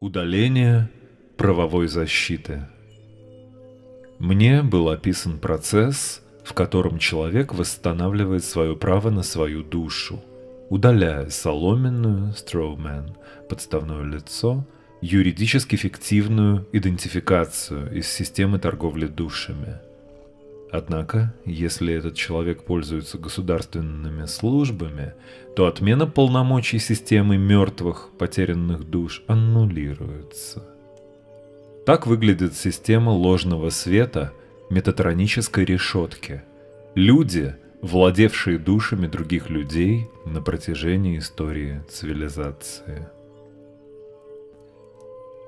Удаление правовой защиты. Мне был описан процесс, в котором человек восстанавливает свое право на свою душу, удаляя соломенную строумен, подставное лицо, юридически фиктивную идентификацию из системы торговли душами – Однако, если этот человек пользуется государственными службами, то отмена полномочий системы мертвых потерянных душ аннулируется. Так выглядит система ложного света метатронической решетки. Люди, владевшие душами других людей на протяжении истории цивилизации.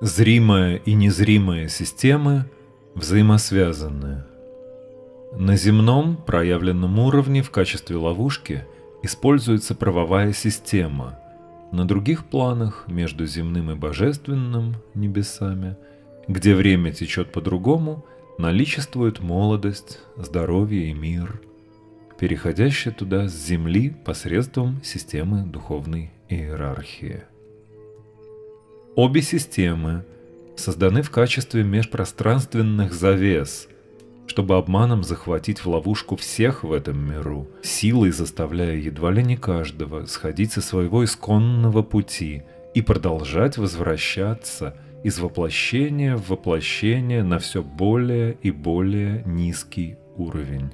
Зримая и незримая системы взаимосвязаны – на земном проявленном уровне в качестве ловушки используется правовая система. На других планах, между земным и божественным небесами, где время течет по-другому, наличествует молодость, здоровье и мир, переходящие туда с земли посредством системы духовной иерархии. Обе системы созданы в качестве межпространственных завес – чтобы обманом захватить в ловушку всех в этом миру, силой заставляя едва ли не каждого сходить со своего исконного пути и продолжать возвращаться из воплощения в воплощение на все более и более низкий уровень.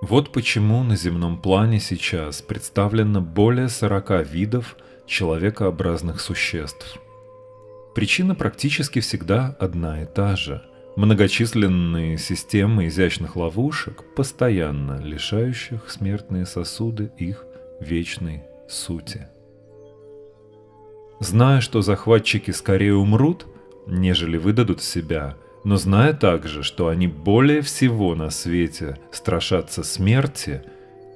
Вот почему на земном плане сейчас представлено более 40 видов человекообразных существ – Причина практически всегда одна и та же. Многочисленные системы изящных ловушек, постоянно лишающих смертные сосуды их вечной сути. Зная, что захватчики скорее умрут, нежели выдадут себя, но зная также, что они более всего на свете страшатся смерти,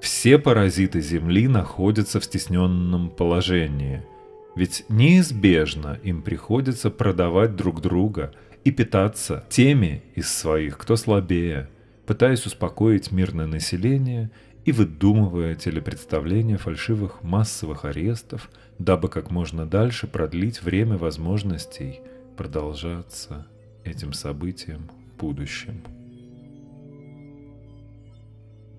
все паразиты Земли находятся в стесненном положении – ведь неизбежно им приходится продавать друг друга и питаться теми из своих, кто слабее, пытаясь успокоить мирное население и выдумывая телепредставления фальшивых массовых арестов, дабы как можно дальше продлить время возможностей продолжаться этим событием в будущем.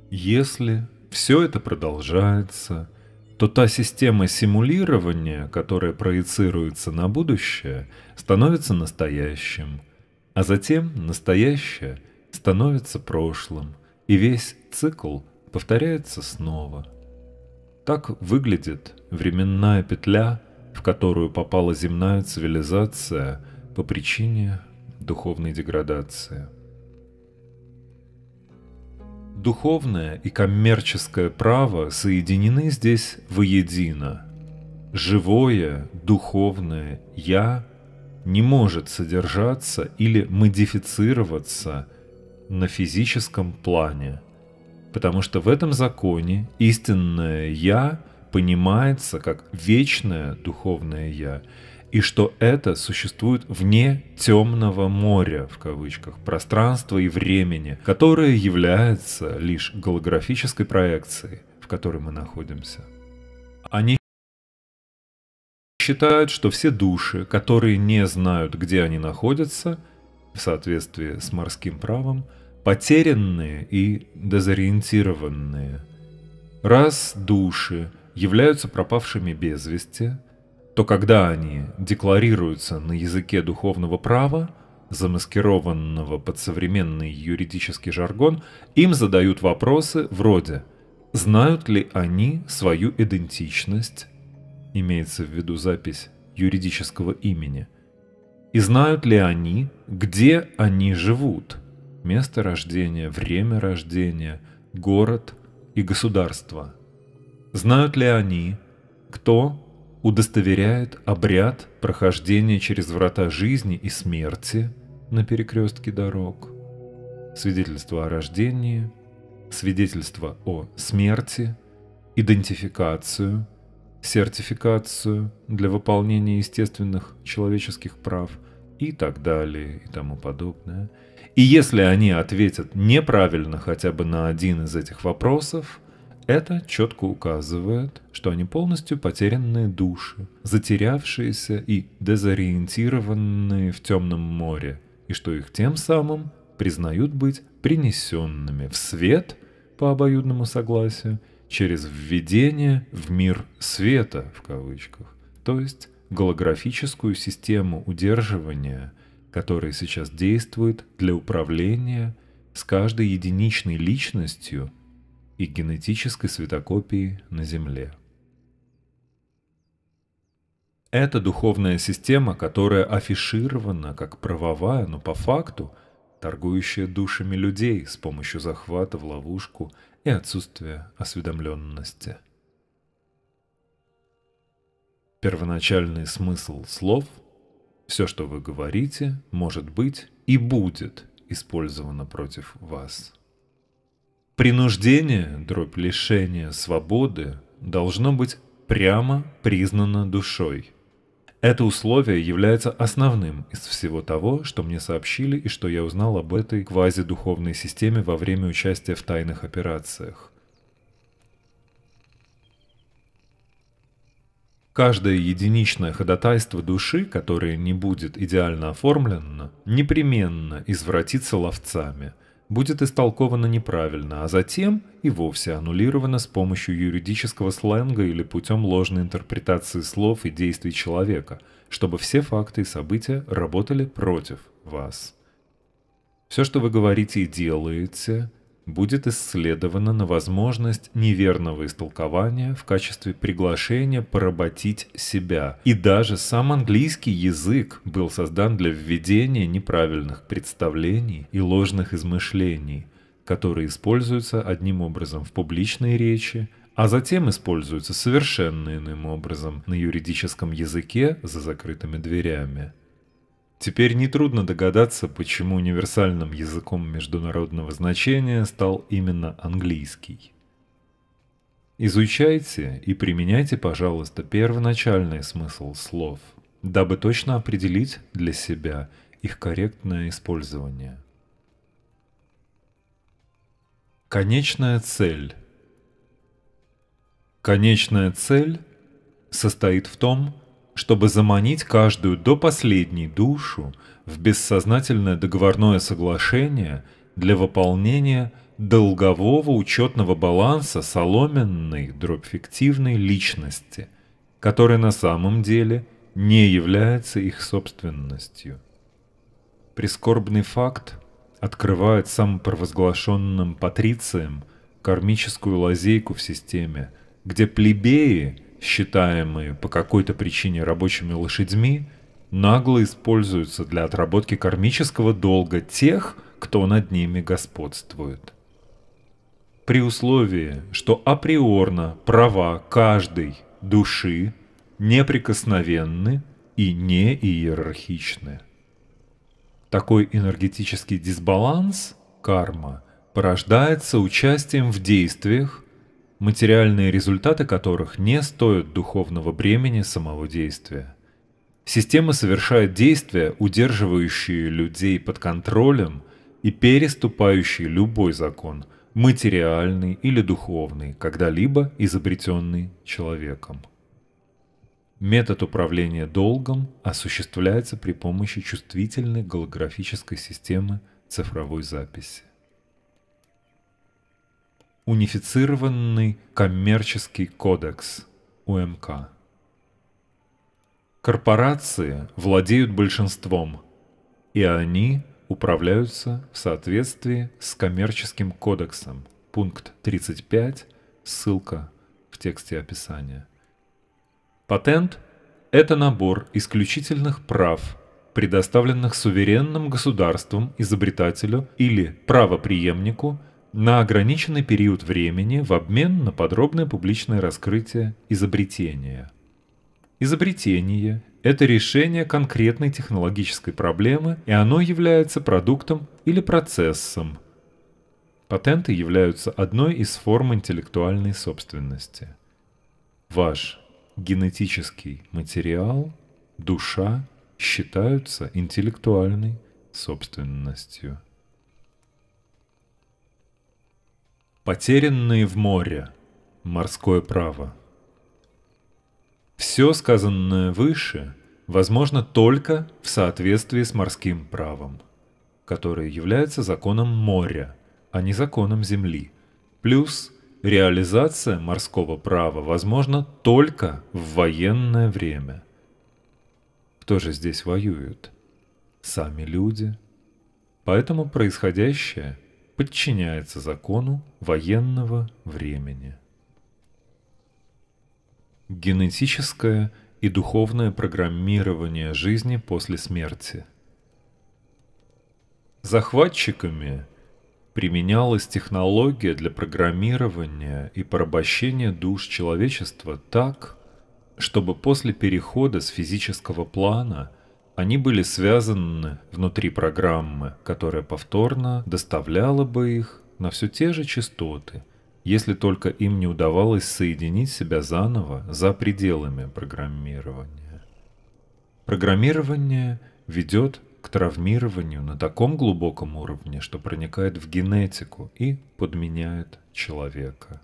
Если все это продолжается – то та система симулирования, которая проецируется на будущее, становится настоящим, а затем настоящее становится прошлым, и весь цикл повторяется снова. Так выглядит временная петля, в которую попала земная цивилизация по причине духовной деградации. Духовное и коммерческое право соединены здесь воедино. Живое, духовное «я» не может содержаться или модифицироваться на физическом плане, потому что в этом законе истинное «я» понимается как вечное духовное «я», и что это существует вне темного моря, в кавычках, пространства и времени, которое является лишь голографической проекцией, в которой мы находимся. Они считают, что все души, которые не знают, где они находятся, в соответствии с морским правом, потерянные и дезориентированные. Раз души являются пропавшими без вести – то когда они декларируются на языке духовного права, замаскированного под современный юридический жаргон, им задают вопросы вроде «Знают ли они свою идентичность?» Имеется в виду запись юридического имени. И знают ли они, где они живут? Место рождения, время рождения, город и государство. Знают ли они, кто удостоверяет обряд прохождения через врата жизни и смерти на перекрестке дорог, свидетельство о рождении, свидетельство о смерти, идентификацию, сертификацию для выполнения естественных человеческих прав и так далее и тому подобное. И если они ответят неправильно хотя бы на один из этих вопросов, Это четко указывает, что они полностью потерянные души, затерявшиеся и дезориентированные в темном море, и что их тем самым признают быть принесенными в свет по обоюдному согласию через введение в мир света в кавычках, то есть голографическую систему удерживания, которая сейчас действует для управления с каждой единичной личностью и генетической светокопией на Земле. Это духовная система, которая афиширована как правовая, но по факту торгующая душами людей с помощью захвата в ловушку и отсутствия осведомленности. Первоначальный смысл слов – все, что вы говорите, может быть и будет использовано против вас. Принуждение, дробь лишения свободы, должно быть прямо признано душой. Это условие является основным из всего того, что мне сообщили и что я узнал об этой квазидуховной системе во время участия в тайных операциях. Каждое единичное ходатайство души, которое не будет идеально оформлено, непременно извратится ловцами – будет истолковано неправильно, а затем и вовсе аннулировано с помощью юридического сленга или путем ложной интерпретации слов и действий человека, чтобы все факты и события работали против вас. Все, что вы говорите и делаете, будет исследовано на возможность неверного истолкования в качестве приглашения поработить себя. И даже сам английский язык был создан для введения неправильных представлений и ложных измышлений, которые используются одним образом в публичной речи, а затем используются совершенно иным образом на юридическом языке за закрытыми дверями. Теперь нетрудно догадаться, почему универсальным языком международного значения стал именно английский. Изучайте и применяйте, пожалуйста, первоначальный смысл слов, дабы точно определить для себя их корректное использование. Конечная цель Конечная цель состоит в том, чтобы заманить каждую до последней душу в бессознательное договорное соглашение для выполнения долгового учетного баланса соломенной, дробь фиктивной личности, которая на самом деле не является их собственностью. Прискорбный факт открывает самопровозглашенным патрициям кармическую лазейку в системе, где плебеи – считаемые по какой-то причине рабочими лошадьми, нагло используются для отработки кармического долга тех, кто над ними господствует. При условии, что априорно права каждой души неприкосновенны и не иерархичны. Такой энергетический дисбаланс, карма, порождается участием в действиях, материальные результаты которых не стоят духовного бремени самого действия. Система совершает действия, удерживающие людей под контролем и переступающие любой закон, материальный или духовный, когда-либо изобретенный человеком. Метод управления долгом осуществляется при помощи чувствительной голографической системы цифровой записи унифицированный коммерческий кодекс УМК. Корпорации владеют большинством, и они управляются в соответствии с коммерческим кодексом. Пункт 35, ссылка в тексте описания. Патент – это набор исключительных прав, предоставленных суверенным государством изобретателю или правоприемнику – на ограниченный период времени в обмен на подробное публичное раскрытие изобретения. Изобретение – это решение конкретной технологической проблемы, и оно является продуктом или процессом. Патенты являются одной из форм интеллектуальной собственности. Ваш генетический материал, душа считаются интеллектуальной собственностью. Потерянные в море. Морское право. Все сказанное выше возможно только в соответствии с морским правом, которое является законом моря, а не законом земли. Плюс реализация морского права возможна только в военное время. Кто же здесь воюет? Сами люди. Поэтому происходящее подчиняется закону военного времени. Генетическое и духовное программирование жизни после смерти. Захватчиками применялась технология для программирования и порабощения душ человечества так, чтобы после перехода с физического плана они были связаны внутри программы, которая повторно доставляла бы их на все те же частоты – если только им не удавалось соединить себя заново за пределами программирования. Программирование ведет к травмированию на таком глубоком уровне, что проникает в генетику и подменяет человека.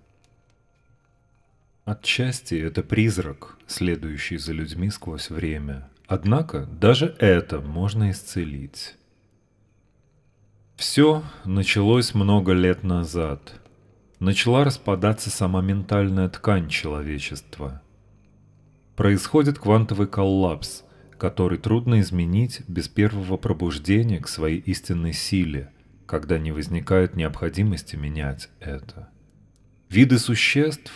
Отчасти это призрак, следующий за людьми сквозь время. Однако даже это можно исцелить. Все началось много лет назад – начала распадаться сама ментальная ткань человечества. Происходит квантовый коллапс, который трудно изменить без первого пробуждения к своей истинной силе, когда не возникает необходимости менять это. Виды существ,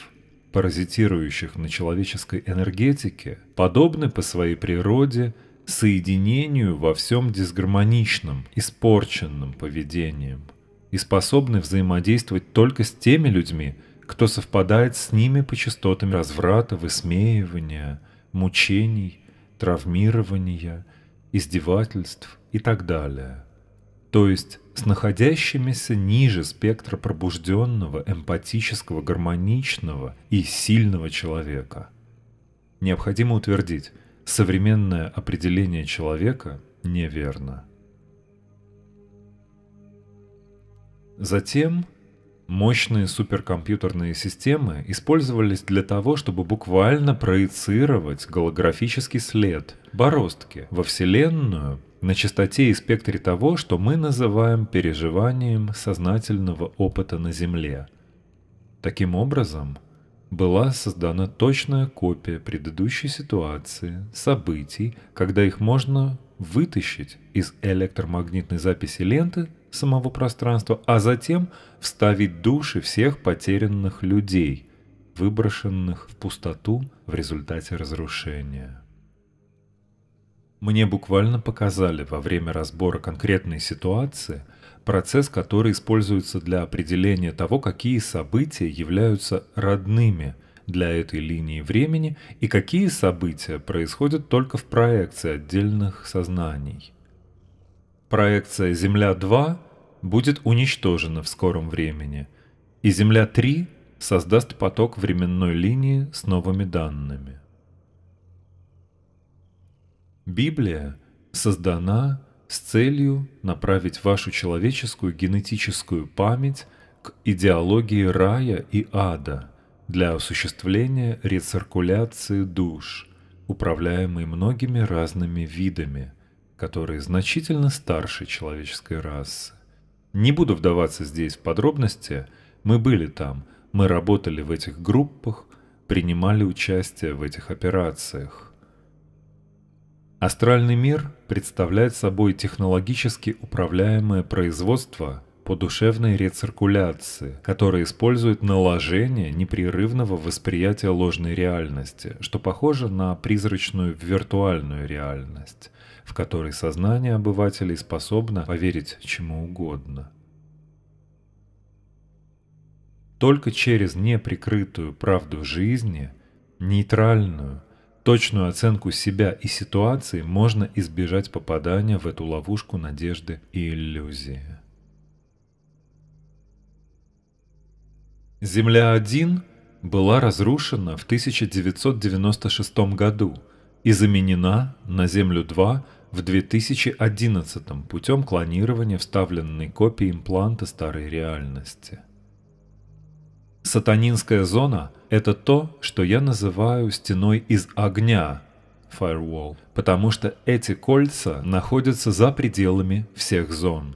паразитирующих на человеческой энергетике, подобны по своей природе соединению во всем дисгармоничном, испорченном поведением – и способны взаимодействовать только с теми людьми, кто совпадает с ними по частотам разврата, высмеивания, мучений, травмирования, издевательств и так далее. То есть с находящимися ниже спектра пробужденного, эмпатического, гармоничного и сильного человека. Необходимо утвердить, современное определение человека неверно. Затем мощные суперкомпьютерные системы использовались для того, чтобы буквально проецировать голографический след, бороздки, во Вселенную на частоте и спектре того, что мы называем переживанием сознательного опыта на Земле. Таким образом, была создана точная копия предыдущей ситуации, событий, когда их можно вытащить из электромагнитной записи ленты самого пространства, а затем вставить души всех потерянных людей, выброшенных в пустоту в результате разрушения. Мне буквально показали во время разбора конкретной ситуации процесс, который используется для определения того, какие события являются родными для этой линии времени и какие события происходят только в проекции отдельных сознаний. Проекция Земля-2 будет уничтожена в скором времени, и Земля-3 создаст поток временной линии с новыми данными. Библия создана с целью направить вашу человеческую генетическую память к идеологии рая и ада – для осуществления рециркуляции душ, управляемой многими разными видами, которые значительно старше человеческой расы. Не буду вдаваться здесь в подробности, мы были там, мы работали в этих группах, принимали участие в этих операциях. Астральный мир представляет собой технологически управляемое производство – по душевной рециркуляции, которая использует наложение непрерывного восприятия ложной реальности, что похоже на призрачную виртуальную реальность, в которой сознание обывателей способно поверить чему угодно. Только через неприкрытую правду жизни, нейтральную, точную оценку себя и ситуации можно избежать попадания в эту ловушку надежды и иллюзии. Земля-1 была разрушена в 1996 году и заменена на Землю-2 в 2011 путем клонирования вставленной копии импланта старой реальности. Сатанинская зона – это то, что я называю стеной из огня, firewall, потому что эти кольца находятся за пределами всех зон.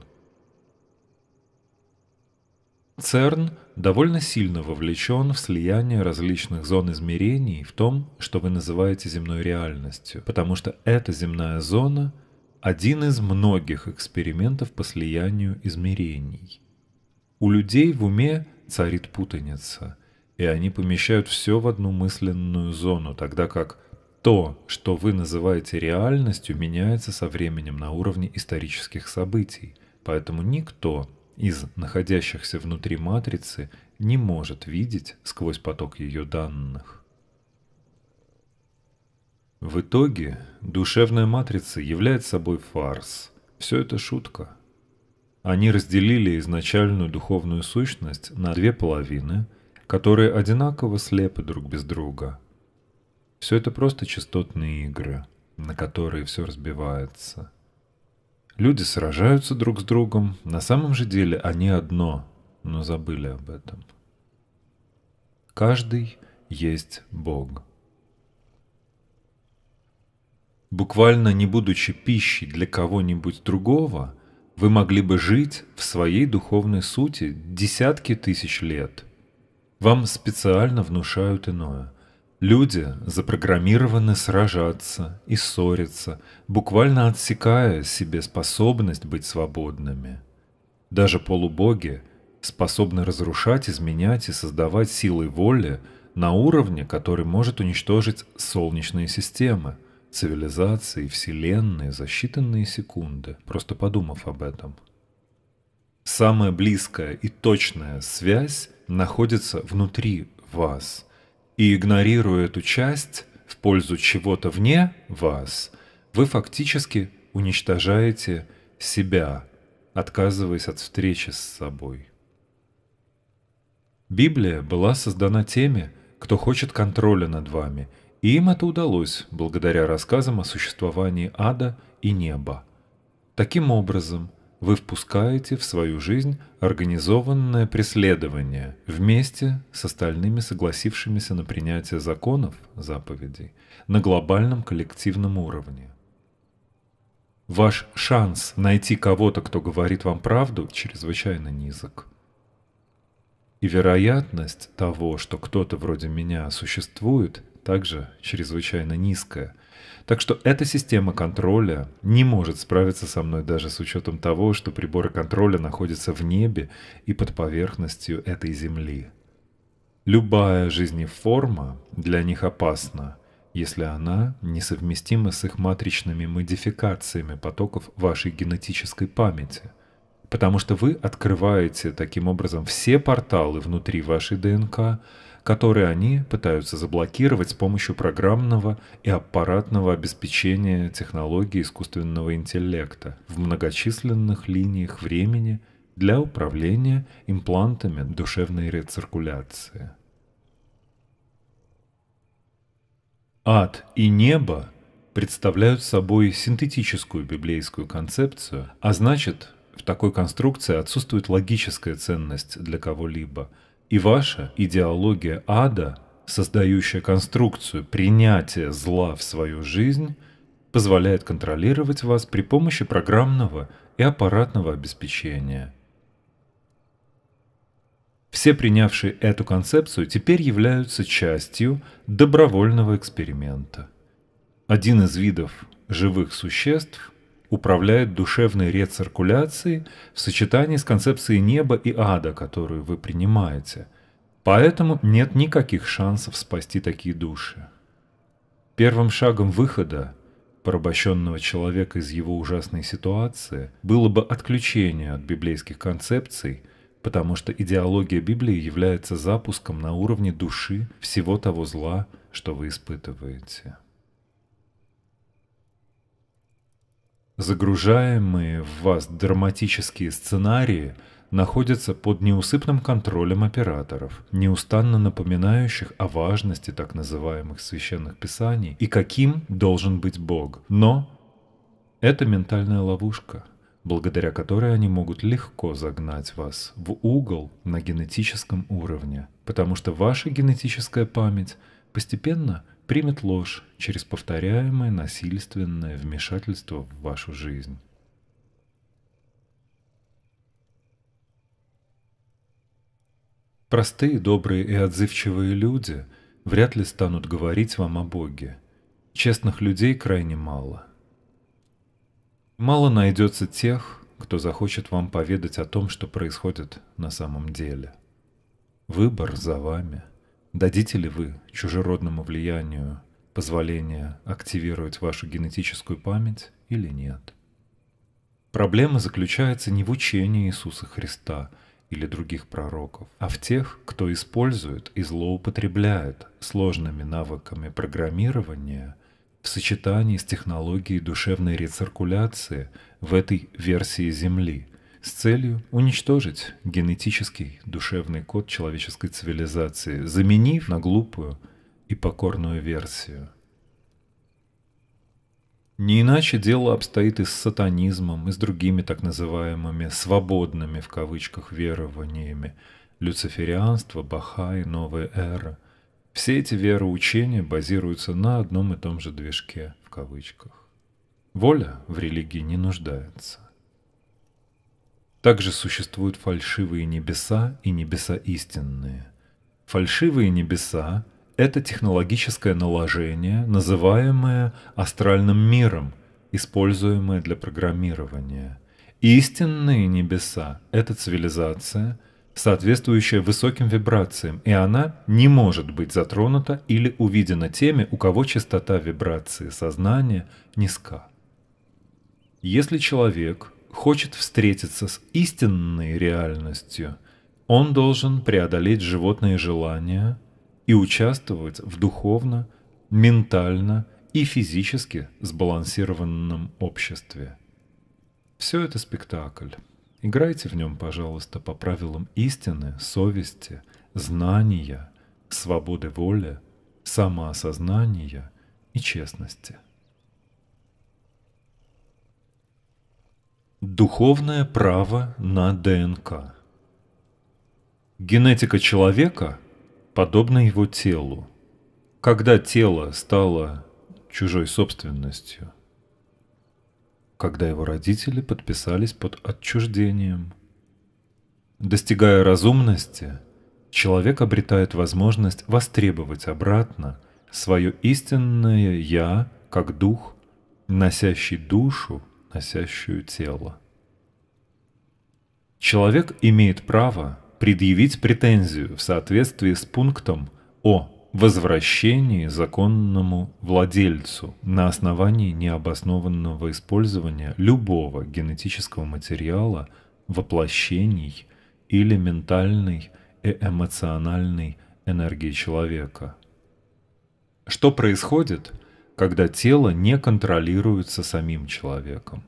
ЦЕРН довольно сильно вовлечен в слияние различных зон измерений в том, что вы называете земной реальностью, потому что эта земная зона – один из многих экспериментов по слиянию измерений. У людей в уме царит путаница, и они помещают все в одну мысленную зону, тогда как то, что вы называете реальностью, меняется со временем на уровне исторических событий, поэтому никто из находящихся внутри матрицы не может видеть сквозь поток ее данных. В итоге душевная матрица является собой фарс. Все это шутка. Они разделили изначальную духовную сущность на две половины, которые одинаково слепы друг без друга. Все это просто частотные игры, на которые все разбивается – Люди сражаются друг с другом, на самом же деле они одно, но забыли об этом. Каждый есть Бог. Буквально не будучи пищей для кого-нибудь другого, вы могли бы жить в своей духовной сути десятки тысяч лет. Вам специально внушают иное. Люди запрограммированы сражаться и ссориться, буквально отсекая себе способность быть свободными. Даже полубоги способны разрушать, изменять и создавать силой воли на уровне, который может уничтожить солнечные системы, цивилизации, вселенные за считанные секунды, просто подумав об этом. Самая близкая и точная связь находится внутри вас – и игнорируя эту часть в пользу чего-то вне вас, вы фактически уничтожаете себя, отказываясь от встречи с собой. Библия была создана теми, кто хочет контроля над вами, и им это удалось благодаря рассказам о существовании ада и неба. Таким образом, вы впускаете в свою жизнь организованное преследование вместе с остальными согласившимися на принятие законов, заповедей, на глобальном коллективном уровне. Ваш шанс найти кого-то, кто говорит вам правду, чрезвычайно низок. И вероятность того, что кто-то вроде меня существует, также чрезвычайно низкая – так что эта система контроля не может справиться со мной даже с учетом того, что приборы контроля находятся в небе и под поверхностью этой Земли. Любая жизнеформа для них опасна, если она несовместима с их матричными модификациями потоков вашей генетической памяти. Потому что вы открываете таким образом все порталы внутри вашей ДНК, которые они пытаются заблокировать с помощью программного и аппаратного обеспечения технологий искусственного интеллекта в многочисленных линиях времени для управления имплантами душевной рециркуляции. Ад и небо представляют собой синтетическую библейскую концепцию, а значит, в такой конструкции отсутствует логическая ценность для кого-либо – и ваша идеология ада, создающая конструкцию принятия зла в свою жизнь, позволяет контролировать вас при помощи программного и аппаратного обеспечения. Все принявшие эту концепцию теперь являются частью добровольного эксперимента. Один из видов живых существ управляет душевной рециркуляцией в сочетании с концепцией неба и ада, которую вы принимаете. Поэтому нет никаких шансов спасти такие души. Первым шагом выхода порабощенного человека из его ужасной ситуации было бы отключение от библейских концепций, потому что идеология Библии является запуском на уровне души всего того зла, что вы испытываете. Загружаемые в вас драматические сценарии находятся под неусыпным контролем операторов, неустанно напоминающих о важности так называемых священных писаний и каким должен быть Бог. Но это ментальная ловушка. благодаря которой они могут легко загнать вас в угол на генетическом уровне, потому что ваша генетическая память постепенно примет ложь через повторяемое насильственное вмешательство в вашу жизнь. Простые, добрые и отзывчивые люди вряд ли станут говорить вам о Боге. Честных людей крайне мало – Мало найдется тех, кто захочет вам поведать о том, что происходит на самом деле. Выбор за вами. Дадите ли вы чужеродному влиянию позволение активировать вашу генетическую память или нет? Проблема заключается не в учении Иисуса Христа или других пророков, а в тех, кто использует и злоупотребляет сложными навыками программирования – в сочетании с технологией душевной рециркуляции в этой версии Земли с целью уничтожить генетический душевный код человеческой цивилизации, заменив на глупую и покорную версию. Не иначе дело обстоит и с сатанизмом, и с другими так называемыми «свободными» в кавычках верованиями, люциферианство, бахай, новая эра – все эти вероучения базируются на одном и том же движке, в кавычках. Воля в религии не нуждается. Также существуют фальшивые небеса и небеса истинные. Фальшивые небеса – это технологическое наложение, называемое астральным миром, используемое для программирования. Истинные небеса – это цивилизация – соответствующая высоким вибрациям, и она не может быть затронута или увидена теми, у кого частота вибрации сознания низка. Если человек хочет встретиться с истинной реальностью, он должен преодолеть животные желания и участвовать в духовно, ментально и физически сбалансированном обществе. Все это спектакль. Играйте в нем, пожалуйста, по правилам истины, совести, знания, свободы воли, самоосознания и честности. Духовное право на ДНК Генетика человека подобна его телу. Когда тело стало чужой собственностью, когда его родители подписались под отчуждением. Достигая разумности, человек обретает возможность востребовать обратно свое истинное «я» как дух, носящий душу, носящую тело. Человек имеет право предъявить претензию в соответствии с пунктом о возвращении законному владельцу на основании необоснованного использования любого генетического материала, воплощений или ментальной и эмоциональной энергии человека. Что происходит, когда тело не контролируется самим человеком?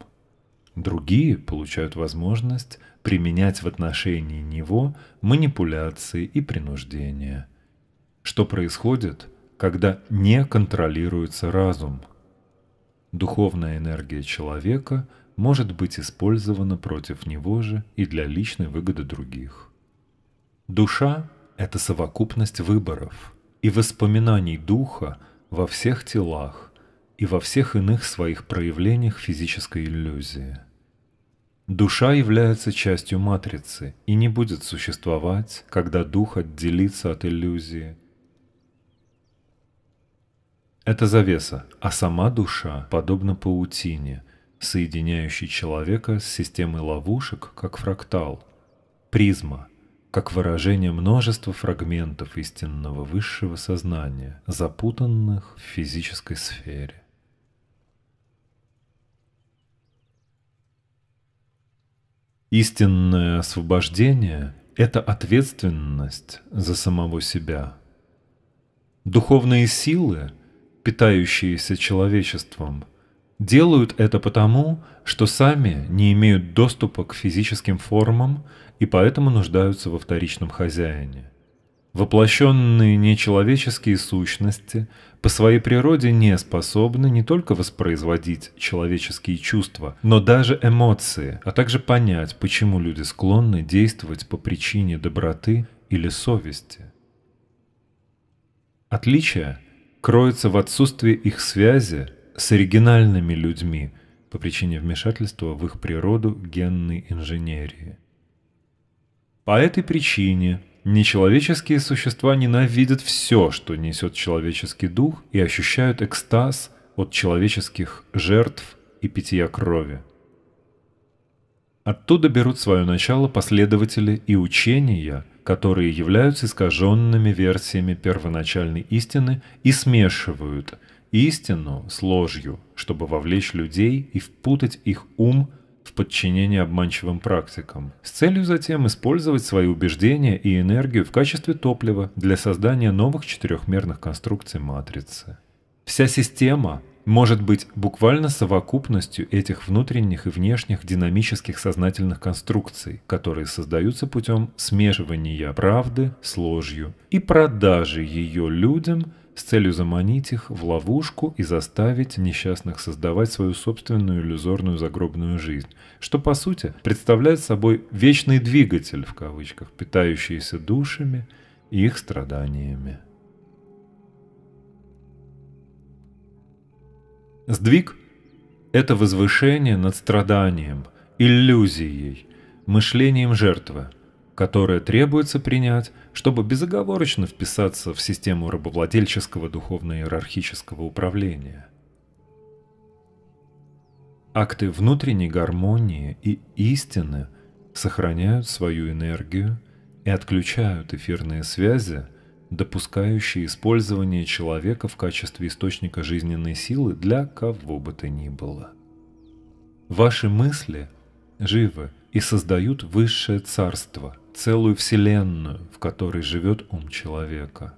Другие получают возможность применять в отношении него манипуляции и принуждения – что происходит, когда не контролируется разум. Духовная энергия человека может быть использована против него же и для личной выгоды других. Душа – это совокупность выборов и воспоминаний духа во всех телах и во всех иных своих проявлениях физической иллюзии. Душа является частью матрицы и не будет существовать, когда дух отделится от иллюзии – это завеса, а сама душа подобна паутине, соединяющей человека с системой ловушек, как фрактал, призма, как выражение множества фрагментов истинного высшего сознания, запутанных в физической сфере. Истинное освобождение – это ответственность за самого себя. Духовные силы питающиеся человечеством, делают это потому, что сами не имеют доступа к физическим формам и поэтому нуждаются во вторичном хозяине. Воплощенные нечеловеческие сущности по своей природе не способны не только воспроизводить человеческие чувства, но даже эмоции, а также понять, почему люди склонны действовать по причине доброты или совести. Отличие кроется в отсутствии их связи с оригинальными людьми по причине вмешательства в их природу генной инженерии. По этой причине Нечеловеческие существа ненавидят все, что несет человеческий дух, и ощущают экстаз от человеческих жертв и питья крови. Оттуда берут свое начало последователи и учения, которые являются искаженными версиями первоначальной истины и смешивают истину с ложью, чтобы вовлечь людей и впутать их ум в подчинение обманчивым практикам, с целью затем использовать свои убеждения и энергию в качестве топлива для создания новых четырехмерных конструкций матрицы. Вся система может быть буквально совокупностью этих внутренних и внешних динамических сознательных конструкций, которые создаются путем смешивания правды с ложью и продажи ее людям – с целью заманить их в ловушку и заставить несчастных создавать свою собственную иллюзорную загробную жизнь, что по сути представляет собой вечный двигатель, в кавычках, питающийся душами и их страданиями. Сдвиг – это возвышение над страданием, иллюзией, мышлением жертвы – которое требуется принять, чтобы безоговорочно вписаться в систему рабовладельческого духовно-иерархического управления. Акты внутренней гармонии и истины сохраняют свою энергию и отключают эфирные связи, допускающие использование человека в качестве источника жизненной силы для кого бы то ни было. Ваши мысли живы и создают высшее царство – целую вселенную, в которой живет ум человека.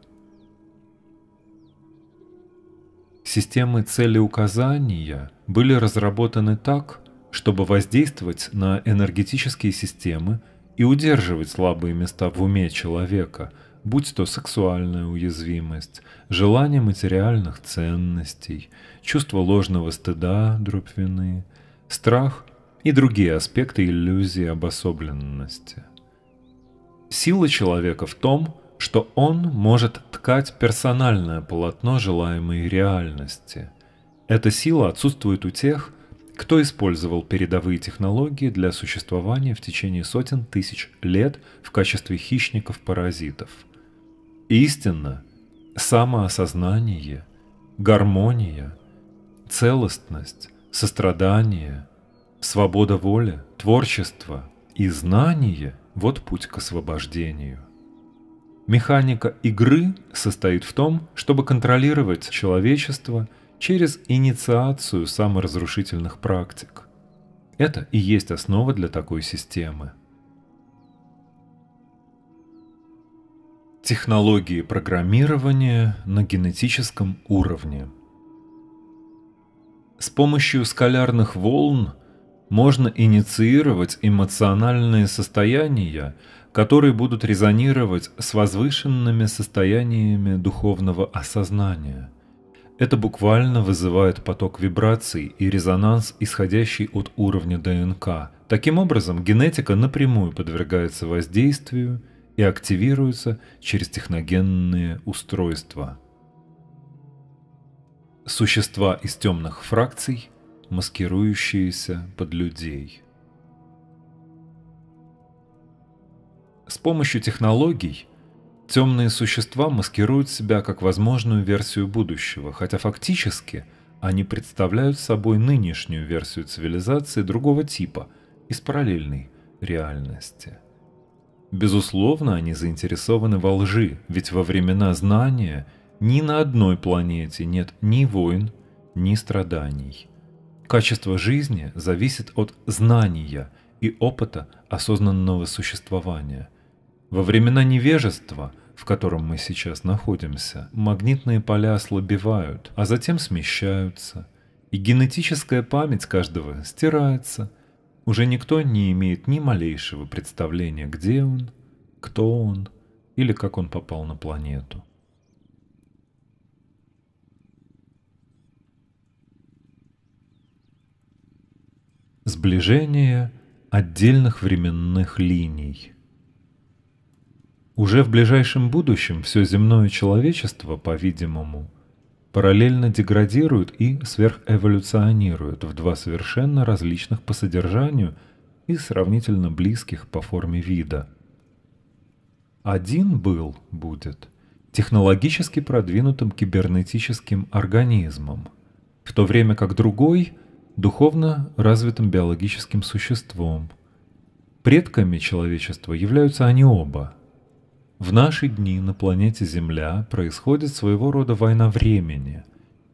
Системы целеуказания были разработаны так, чтобы воздействовать на энергетические системы и удерживать слабые места в уме человека, будь то сексуальная уязвимость, желание материальных ценностей, чувство ложного стыда, дробь вины, страх и другие аспекты иллюзии обособленности. Сила человека в том, что он может ткать персональное полотно желаемой реальности. Эта сила отсутствует у тех, кто использовал передовые технологии для существования в течение сотен тысяч лет в качестве хищников-паразитов. Истинно, самоосознание, гармония, целостность, сострадание, свобода воли, творчество и знание – вот путь к освобождению. Механика игры состоит в том, чтобы контролировать человечество через инициацию саморазрушительных практик. Это и есть основа для такой системы. Технологии программирования на генетическом уровне. С помощью скалярных волн можно инициировать эмоциональные состояния, которые будут резонировать с возвышенными состояниями духовного осознания. Это буквально вызывает поток вибраций и резонанс, исходящий от уровня ДНК. Таким образом, генетика напрямую подвергается воздействию и активируется через техногенные устройства. Существа из темных фракций – маскирующиеся под людей. С помощью технологий темные существа маскируют себя как возможную версию будущего, хотя фактически они представляют собой нынешнюю версию цивилизации другого типа из параллельной реальности. Безусловно, они заинтересованы во лжи, ведь во времена знания ни на одной планете нет ни войн, ни страданий. Качество жизни зависит от знания и опыта осознанного существования. Во времена невежества, в котором мы сейчас находимся, магнитные поля ослабевают, а затем смещаются, и генетическая память каждого стирается. Уже никто не имеет ни малейшего представления, где он, кто он или как он попал на планету. Сближение отдельных временных линий. Уже в ближайшем будущем все земное человечество, по-видимому, параллельно деградирует и сверхэволюционирует в два совершенно различных по содержанию и сравнительно близких по форме вида. Один был, будет, технологически продвинутым кибернетическим организмом, в то время как другой – духовно развитым биологическим существом. Предками человечества являются они оба. В наши дни на планете Земля происходит своего рода война времени.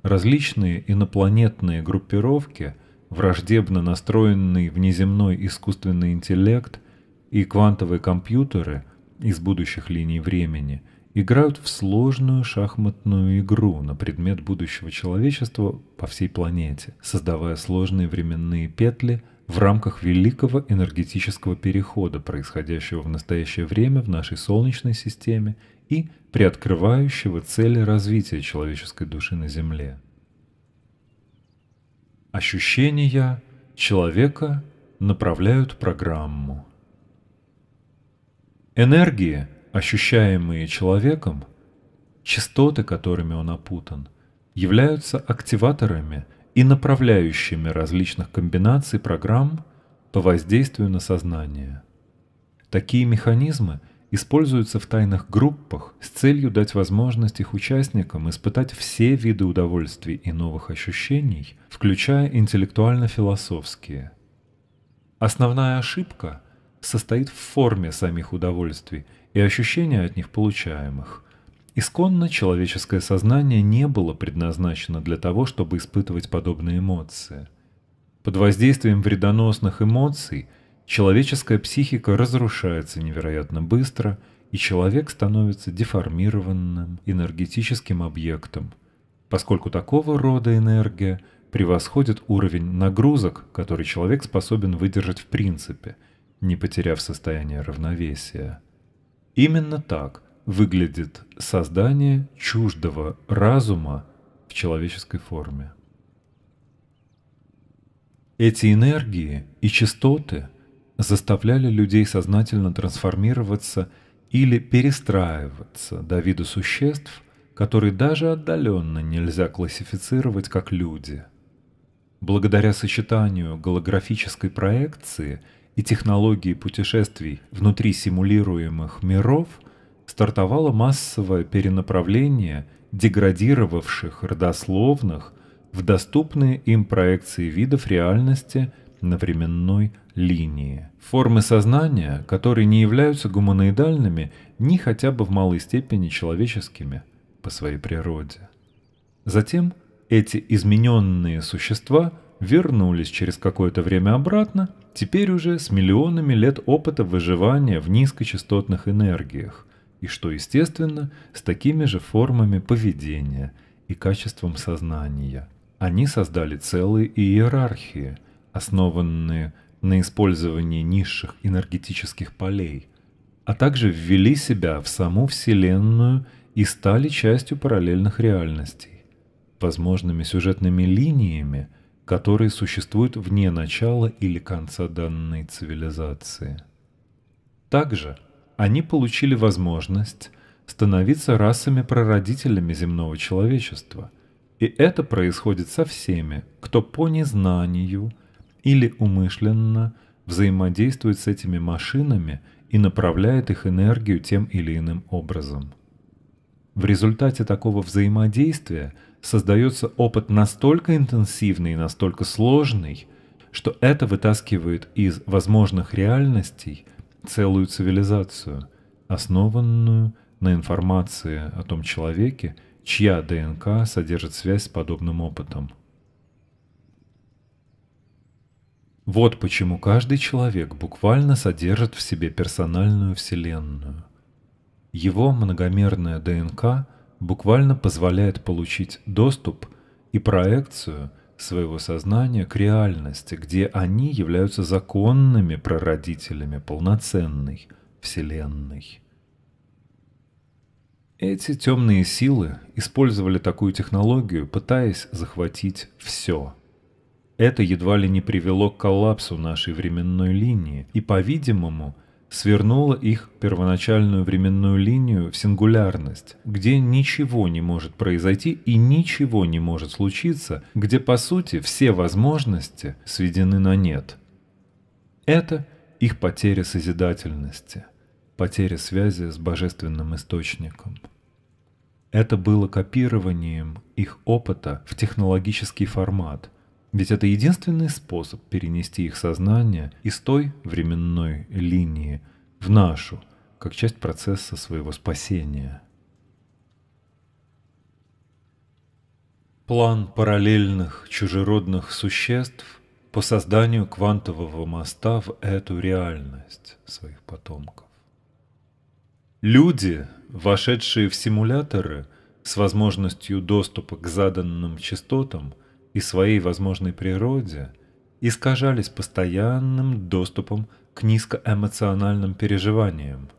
Различные инопланетные группировки, враждебно настроенный внеземной искусственный интеллект и квантовые компьютеры из будущих линий времени – играют в сложную шахматную игру на предмет будущего человечества по всей планете, создавая сложные временные петли в рамках великого энергетического перехода, происходящего в настоящее время в нашей Солнечной системе и приоткрывающего цели развития человеческой души на Земле. Ощущения человека направляют программу. Энергия – ощущаемые человеком, частоты, которыми он опутан, являются активаторами и направляющими различных комбинаций программ по воздействию на сознание. Такие механизмы используются в тайных группах с целью дать возможность их участникам испытать все виды удовольствий и новых ощущений, включая интеллектуально-философские. Основная ошибка состоит в форме самих удовольствий и ощущения от них получаемых. Исконно человеческое сознание не было предназначено для того, чтобы испытывать подобные эмоции. Под воздействием вредоносных эмоций человеческая психика разрушается невероятно быстро, и человек становится деформированным энергетическим объектом, поскольку такого рода энергия превосходит уровень нагрузок, который человек способен выдержать в принципе, не потеряв состояние равновесия. Именно так выглядит создание чуждого разума в человеческой форме. Эти энергии и частоты заставляли людей сознательно трансформироваться или перестраиваться до вида существ, которые даже отдаленно нельзя классифицировать как люди. Благодаря сочетанию голографической проекции – и технологии путешествий внутри симулируемых миров стартовало массовое перенаправление деградировавших родословных в доступные им проекции видов реальности на временной линии. Формы сознания, которые не являются гуманоидальными ни хотя бы в малой степени человеческими по своей природе. Затем эти измененные существа вернулись через какое-то время обратно – Теперь уже с миллионами лет опыта выживания в низкочастотных энергиях, и что естественно, с такими же формами поведения и качеством сознания. Они создали целые иерархии, основанные на использовании низших энергетических полей, а также ввели себя в саму Вселенную и стали частью параллельных реальностей, возможными сюжетными линиями, которые существуют вне начала или конца данной цивилизации. Также они получили возможность становиться расами-прародителями земного человечества, и это происходит со всеми, кто по незнанию или умышленно взаимодействует с этими машинами и направляет их энергию тем или иным образом. В результате такого взаимодействия – создается опыт настолько интенсивный и настолько сложный, что это вытаскивает из возможных реальностей целую цивилизацию, основанную на информации о том человеке, чья ДНК содержит связь с подобным опытом. Вот почему каждый человек буквально содержит в себе персональную вселенную. Его многомерная ДНК буквально позволяет получить доступ и проекцию своего сознания к реальности, где они являются законными прародителями полноценной Вселенной. Эти темные силы использовали такую технологию, пытаясь захватить все. Это едва ли не привело к коллапсу нашей временной линии и, по-видимому, свернуло их первоначальную временную линию в сингулярность, где ничего не может произойти и ничего не может случиться, где, по сути, все возможности сведены на нет. Это их потеря созидательности, потеря связи с божественным источником. Это было копированием их опыта в технологический формат – ведь это единственный способ перенести их сознание из той временной линии в нашу, как часть процесса своего спасения. План параллельных чужеродных существ по созданию квантового моста в эту реальность своих потомков. Люди, вошедшие в симуляторы с возможностью доступа к заданным частотам – и своей возможной природе искажались постоянным доступом к низкоэмоциональным переживаниям,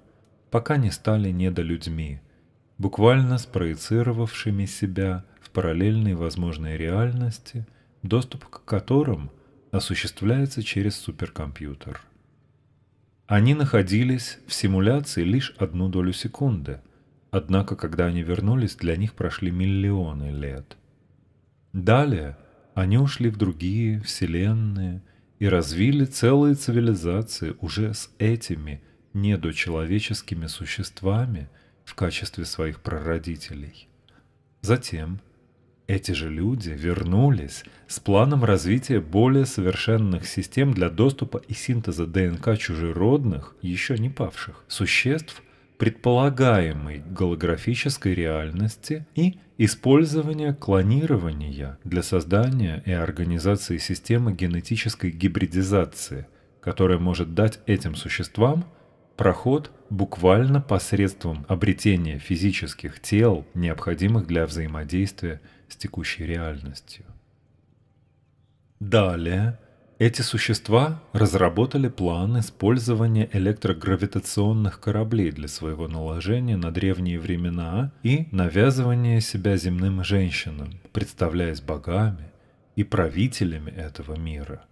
пока не стали недолюдьми, буквально спроецировавшими себя в параллельной возможной реальности, доступ к которым осуществляется через суперкомпьютер. Они находились в симуляции лишь одну долю секунды, однако когда они вернулись, для них прошли миллионы лет. Далее – они ушли в другие вселенные и развили целые цивилизации уже с этими недочеловеческими существами в качестве своих прародителей. Затем эти же люди вернулись с планом развития более совершенных систем для доступа и синтеза ДНК чужеродных, еще не павших, существ предполагаемой голографической реальности и использования клонирования для создания и организации системы генетической гибридизации, которая может дать этим существам проход буквально посредством обретения физических тел, необходимых для взаимодействия с текущей реальностью. Далее эти существа разработали план использования электрогравитационных кораблей для своего наложения на древние времена и навязывания себя земным женщинам, представляясь богами и правителями этого мира.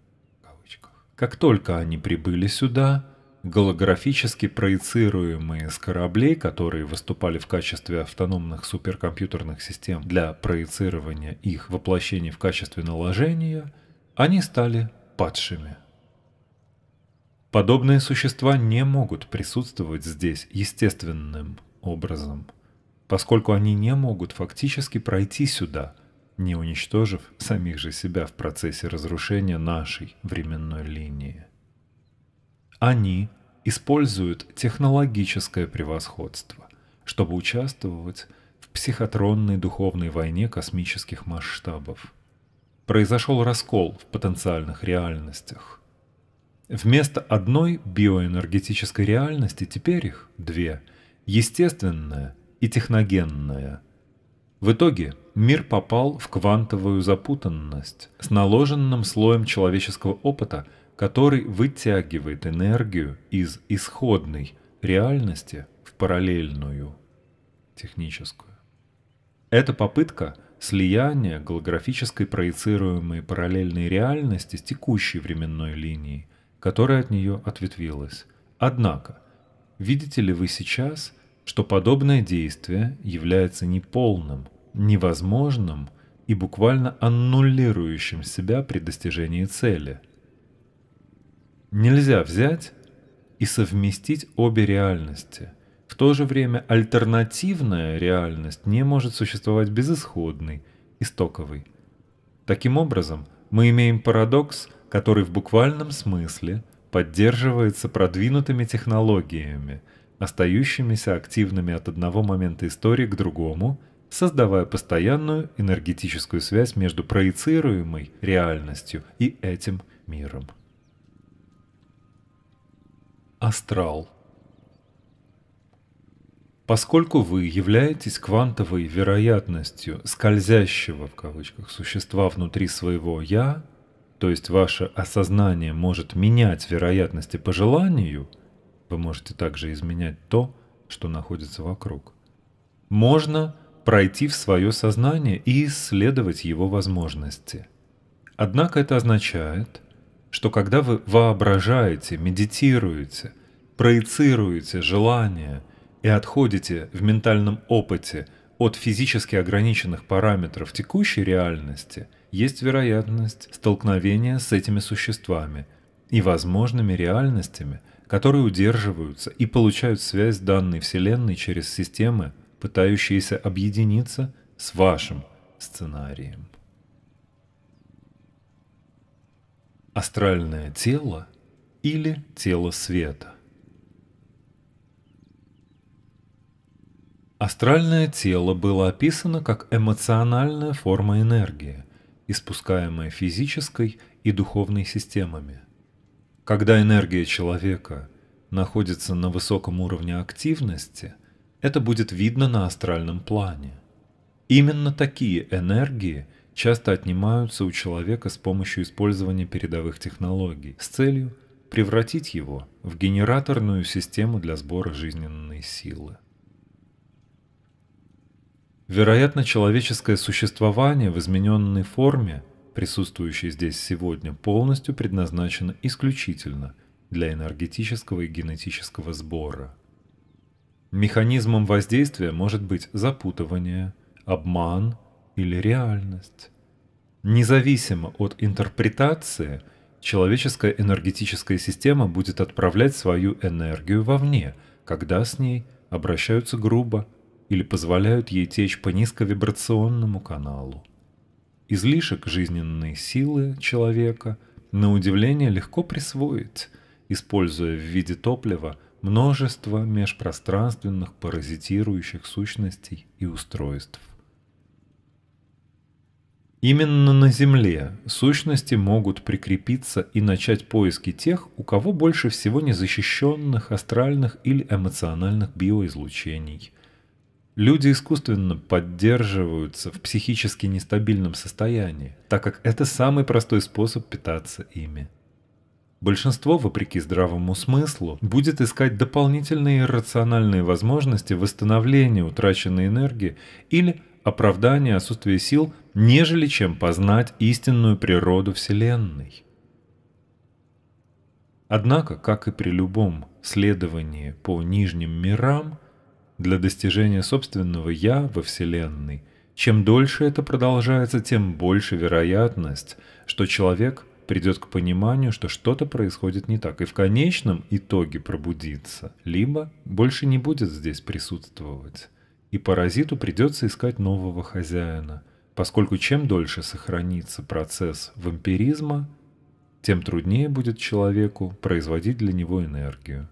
Как только они прибыли сюда, голографически проецируемые с кораблей, которые выступали в качестве автономных суперкомпьютерных систем для проецирования их воплощений в качестве наложения, они стали падшими. Подобные существа не могут присутствовать здесь естественным образом, поскольку они не могут фактически пройти сюда, не уничтожив самих же себя в процессе разрушения нашей временной линии. Они используют технологическое превосходство, чтобы участвовать в психотронной духовной войне космических масштабов – произошел раскол в потенциальных реальностях. Вместо одной биоэнергетической реальности теперь их две – естественная и техногенная. В итоге мир попал в квантовую запутанность с наложенным слоем человеческого опыта, который вытягивает энергию из исходной реальности в параллельную техническую. Эта попытка – слияние голографической проецируемой параллельной реальности с текущей временной линией, которая от нее ответвилась. Однако, видите ли вы сейчас, что подобное действие является неполным, невозможным и буквально аннулирующим себя при достижении цели? Нельзя взять и совместить обе реальности – в то же время альтернативная реальность не может существовать безысходной, истоковой. Таким образом, мы имеем парадокс, который в буквальном смысле поддерживается продвинутыми технологиями, остающимися активными от одного момента истории к другому, создавая постоянную энергетическую связь между проецируемой реальностью и этим миром. Астрал – Поскольку вы являетесь квантовой вероятностью скользящего в кавычках существа внутри своего «я», то есть ваше осознание может менять вероятности по желанию, вы можете также изменять то, что находится вокруг. можно пройти в свое сознание и исследовать его возможности. Однако это означает, что когда вы воображаете, медитируете, проецируете желания и отходите в ментальном опыте от физически ограниченных параметров текущей реальности, есть вероятность столкновения с этими существами и возможными реальностями, которые удерживаются и получают связь данной Вселенной через системы, пытающиеся объединиться с вашим сценарием. Астральное тело или тело света. Астральное тело было описано как эмоциональная форма энергии, испускаемая физической и духовной системами. Когда энергия человека находится на высоком уровне активности, это будет видно на астральном плане. Именно такие энергии – часто отнимаются у человека с помощью использования передовых технологий с целью превратить его в генераторную систему для сбора жизненной силы. Вероятно, человеческое существование в измененной форме, присутствующее здесь сегодня, полностью предназначено исключительно для энергетического и генетического сбора. Механизмом воздействия может быть запутывание, обман или реальность. Независимо от интерпретации, человеческая энергетическая система будет отправлять свою энергию вовне, когда с ней обращаются грубо или позволяют ей течь по низковибрационному каналу. Излишек жизненной силы человека на удивление легко присвоить, используя в виде топлива множество межпространственных паразитирующих сущностей и устройств. Именно на Земле сущности могут прикрепиться и начать поиски тех, у кого больше всего незащищенных астральных или эмоциональных биоизлучений. Люди искусственно поддерживаются в психически нестабильном состоянии, так как это самый простой способ питаться ими. Большинство, вопреки здравому смыслу, будет искать дополнительные рациональные возможности восстановления утраченной энергии или оправдания отсутствия сил нежели чем познать истинную природу Вселенной. Однако, как и при любом следовании по нижним мирам, для достижения собственного «я» во Вселенной, чем дольше это продолжается, тем больше вероятность, что человек придет к пониманию, что что-то происходит не так, и в конечном итоге пробудится, либо больше не будет здесь присутствовать, и паразиту придется искать нового хозяина – поскольку чем дольше сохранится процесс вампиризма, тем труднее будет человеку производить для него энергию.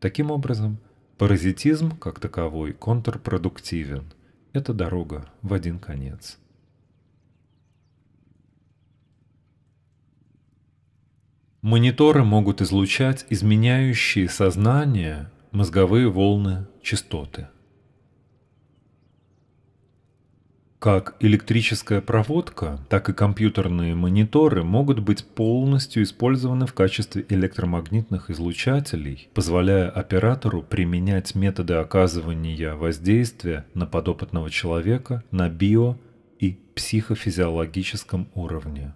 Таким образом, паразитизм как таковой контрпродуктивен. Это дорога в один конец. Мониторы могут излучать изменяющие сознание мозговые волны частоты – Как электрическая проводка, так и компьютерные мониторы могут быть полностью использованы в качестве электромагнитных излучателей, позволяя оператору применять методы оказывания воздействия на подопытного человека на био- и психофизиологическом уровне.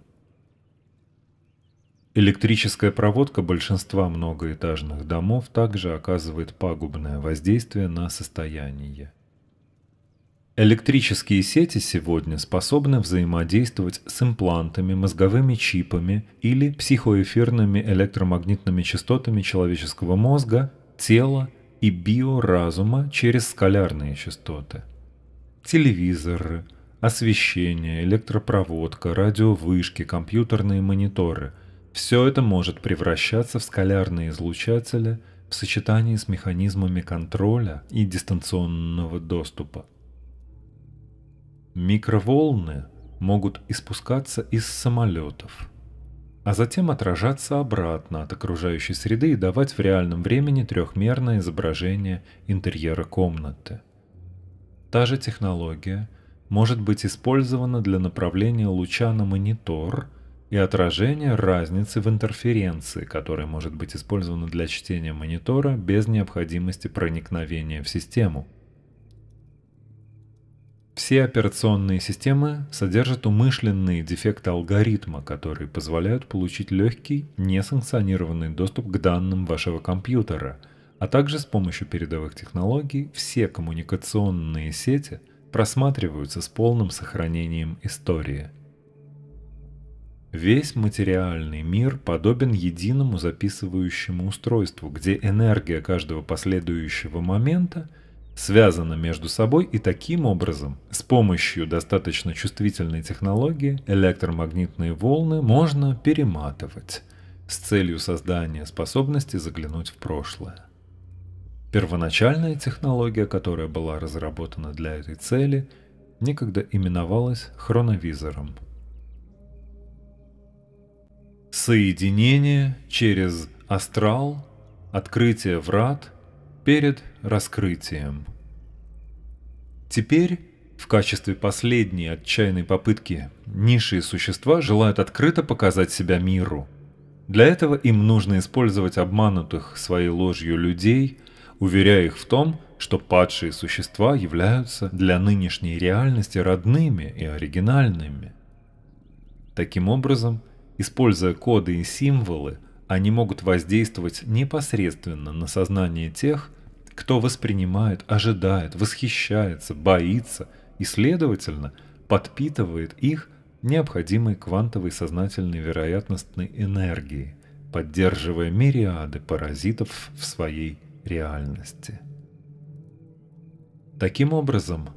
Электрическая проводка большинства многоэтажных домов также оказывает пагубное воздействие на состояние. Электрические сети сегодня способны взаимодействовать с имплантами, мозговыми чипами или психоэфирными электромагнитными частотами человеческого мозга, тела и биоразума через скалярные частоты. Телевизоры, освещение, электропроводка, радиовышки, компьютерные мониторы – все это может превращаться в скалярные излучатели в сочетании с механизмами контроля и дистанционного доступа. Микроволны могут испускаться из самолетов, а затем отражаться обратно от окружающей среды и давать в реальном времени трехмерное изображение интерьера комнаты. Та же технология может быть использована для направления луча на монитор и отражения разницы в интерференции, которая может быть использована для чтения монитора без необходимости проникновения в систему – Все операционные системы содержат умышленные дефекты алгоритма, которые позволяют получить легкий, несанкционированный доступ к данным вашего компьютера, а также с помощью передовых технологий все коммуникационные сети просматриваются с полным сохранением истории. Весь материальный мир подобен единому записывающему устройству, где энергия каждого последующего момента – связаны между собой и таким образом с помощью достаточно чувствительной технологии электромагнитные волны можно перематывать с целью создания способности заглянуть в прошлое. Первоначальная технология, которая была разработана для этой цели, некогда именовалась хроновизором. Соединение через астрал, открытие врат – перед раскрытием. Теперь, в качестве последней отчаянной попытки, низшие существа желают открыто показать себя миру. Для этого им нужно использовать обманутых своей ложью людей, уверяя их в том, что падшие существа являются для нынешней реальности родными и оригинальными. Таким образом, используя коды и символы, они могут воздействовать непосредственно на сознание тех, кто воспринимает, ожидает, восхищается, боится и, следовательно, подпитывает их необходимой квантовой сознательной вероятностной энергией, поддерживая мириады паразитов в своей реальности. Таким образом,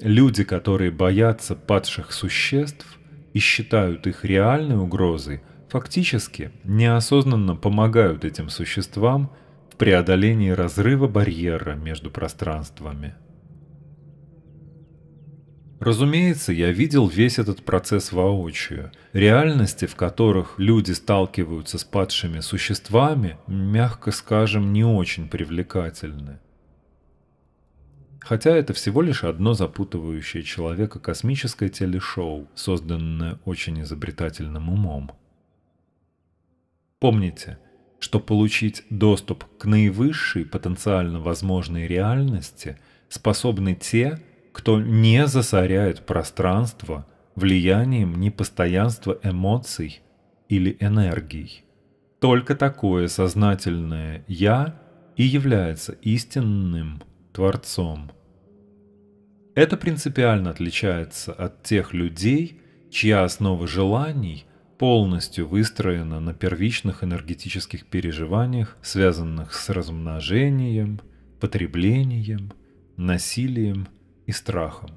люди, которые боятся падших существ и считают их реальной угрозой, фактически неосознанно помогают этим существам – преодолении разрыва барьера между пространствами. Разумеется, я видел весь этот процесс воочию. Реальности, в которых люди сталкиваются с падшими существами, мягко скажем, не очень привлекательны. Хотя это всего лишь одно запутывающее человека космическое телешоу, созданное очень изобретательным умом. Помните, что получить доступ к наивысшей потенциально возможной реальности способны те, кто не засоряет пространство влиянием непостоянства эмоций или энергий. Только такое сознательное «я» и является истинным Творцом. Это принципиально отличается от тех людей, чья основа желаний – полностью выстроена на первичных энергетических переживаниях, связанных с размножением, потреблением, насилием и страхом.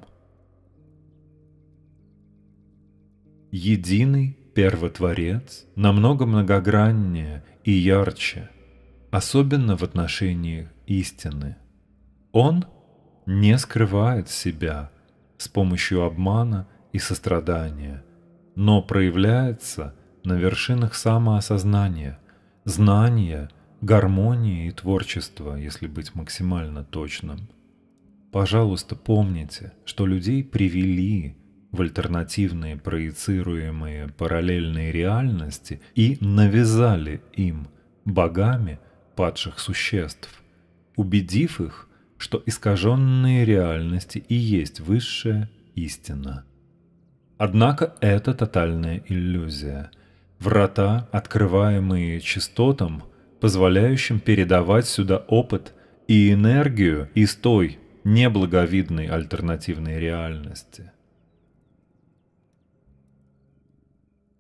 Единый первотворец намного многограннее и ярче, особенно в отношении истины. Он не скрывает себя с помощью обмана и сострадания – но проявляется на вершинах самоосознания, знания, гармонии и творчества, если быть максимально точным. Пожалуйста, помните, что людей привели в альтернативные проецируемые параллельные реальности и навязали им богами падших существ, убедив их, что искаженные реальности и есть высшая истина. Однако это тотальная иллюзия. Врата, открываемые частотам, позволяющим передавать сюда опыт и энергию из той неблаговидной альтернативной реальности.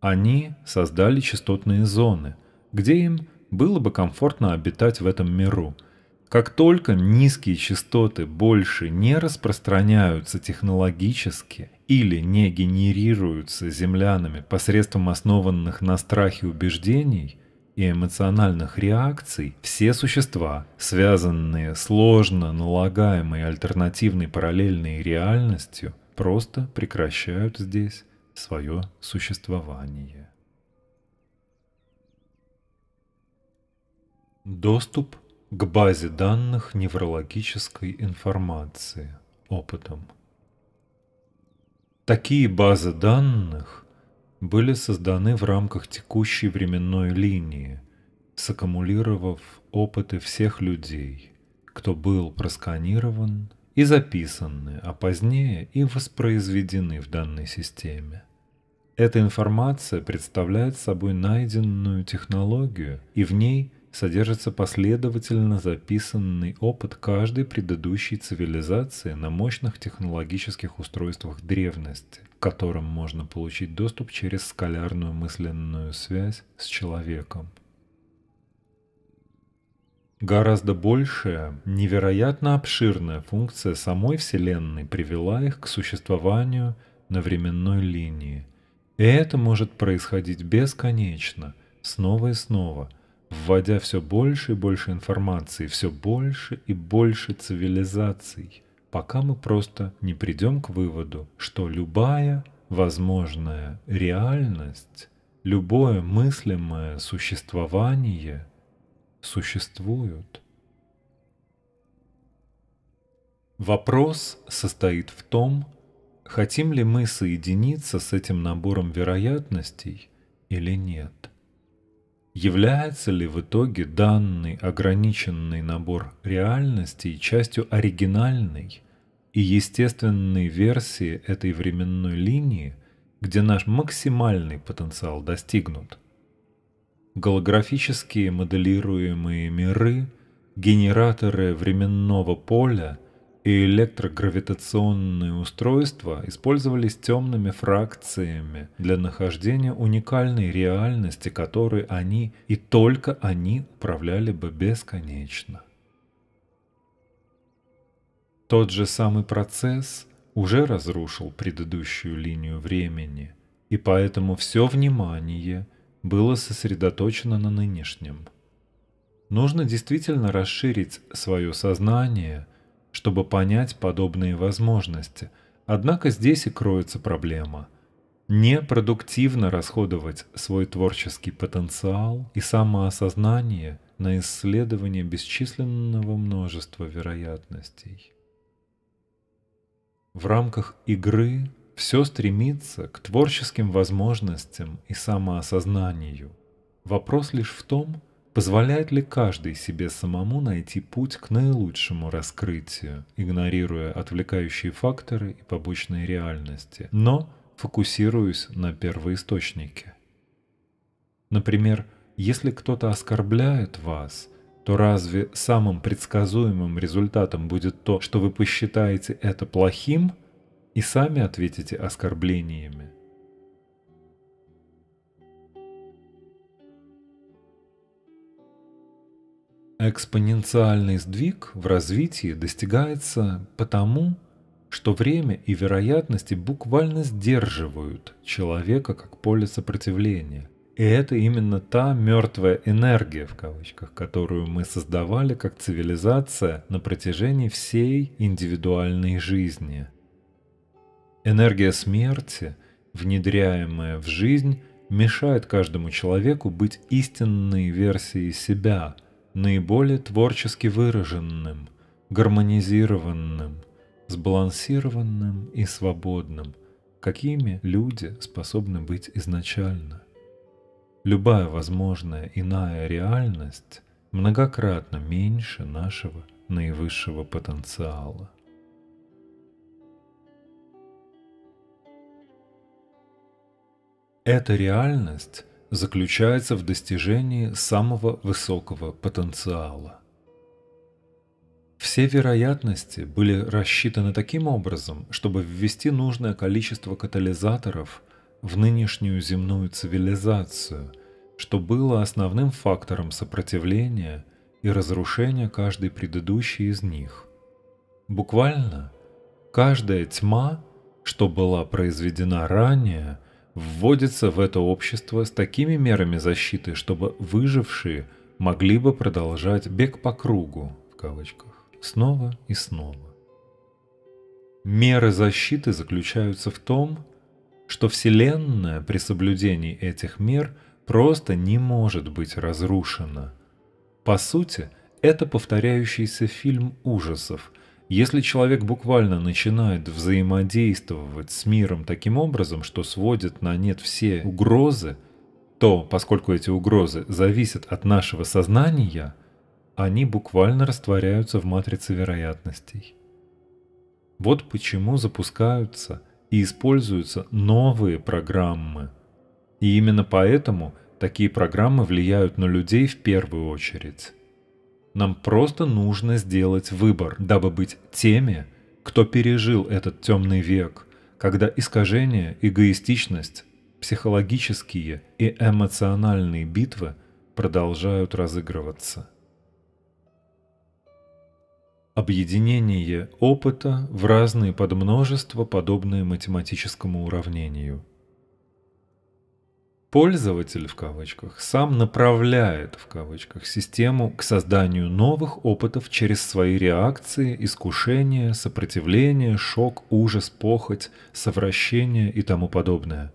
Они создали частотные зоны, где им было бы комфортно обитать в этом миру – как только низкие частоты больше не распространяются технологически или не генерируются землянами посредством основанных на страхе убеждений и эмоциональных реакций, все существа, связанные сложно налагаемой альтернативной параллельной реальностью, просто прекращают здесь свое существование. Доступ к базе данных неврологической информации опытом. Такие базы данных были созданы в рамках текущей временной линии, саккумулировав опыты всех людей, кто был просканирован и записаны, а позднее и воспроизведены в данной системе. Эта информация представляет собой найденную технологию, и в ней содержится последовательно записанный опыт каждой предыдущей цивилизации на мощных технологических устройствах древности, к которым можно получить доступ через скалярную мысленную связь с человеком. Гораздо большая, невероятно обширная функция самой Вселенной привела их к существованию на временной линии. И это может происходить бесконечно, снова и снова, вводя все больше и больше информации, все больше и больше цивилизаций, пока мы просто не придем к выводу, что любая возможная реальность, любое мыслимое существование – существуют. Вопрос состоит в том, хотим ли мы соединиться с этим набором вероятностей или нет. Является ли в итоге данный ограниченный набор реальностей частью оригинальной и естественной версии этой временной линии, где наш максимальный потенциал достигнут – голографические моделируемые миры, генераторы временного поля и электрогравитационные устройства использовались темными фракциями для нахождения уникальной реальности, которой они и только они управляли бы бесконечно. Тот же самый процесс уже разрушил предыдущую линию времени, и поэтому все внимание – было сосредоточено на нынешнем. Нужно действительно расширить свое сознание, чтобы понять подобные возможности, однако здесь и кроется проблема. Непродуктивно расходовать свой творческий потенциал и самоосознание на исследование бесчисленного множества вероятностей. В рамках игры все стремится к творческим возможностям и самоосознанию. Вопрос лишь в том, позволяет ли каждый себе самому найти путь к наилучшему раскрытию, игнорируя отвлекающие факторы и побочные реальности, но фокусируясь на первоисточнике. Например, если кто-то оскорбляет вас, то разве самым предсказуемым результатом будет то, что вы посчитаете это плохим – и сами ответите оскорблениями. Экспоненциальный сдвиг в развитии достигается потому, что время и вероятности буквально сдерживают человека как поле сопротивления. И это именно та мертвая энергия, в кавычках, которую мы создавали как цивилизация на протяжении всей индивидуальной жизни – Энергия смерти, внедряемая в жизнь, мешает каждому человеку быть истинной версией себя, наиболее творчески выраженным, гармонизированным, сбалансированным и свободным, какими люди способны быть изначально. Любая возможная иная реальность многократно меньше нашего наивысшего потенциала. Эта реальность заключается в достижении самого высокого потенциала. Все вероятности были рассчитаны таким образом, чтобы ввести нужное количество катализаторов в нынешнюю земную цивилизацию, что было основным фактором сопротивления и разрушения каждой предыдущей из них. Буквально, каждая тьма, что была произведена ранее – вводится в это общество с такими мерами защиты, чтобы выжившие могли бы продолжать бег по кругу, в кавычках, снова и снова. Меры защиты заключаются в том, что Вселенная при соблюдении этих мер просто не может быть разрушена. По сути, это повторяющийся фильм ужасов, если человек буквально начинает взаимодействовать с миром таким образом, что сводит на нет все угрозы, то, поскольку эти угрозы зависят от нашего сознания, они буквально растворяются в матрице вероятностей. Вот почему запускаются и используются новые программы. И именно поэтому такие программы влияют на людей в первую очередь. Нам просто нужно сделать выбор, дабы быть теми, кто пережил этот темный век, когда искажение, эгоистичность, психологические и эмоциональные битвы продолжают разыгрываться. Объединение опыта в разные подмножества, подобные математическому уравнению. Пользователь в кавычках сам направляет в кавычках систему к созданию новых опытов через свои реакции, искушения, сопротивление, шок, ужас, похоть, совращение и тому подобное.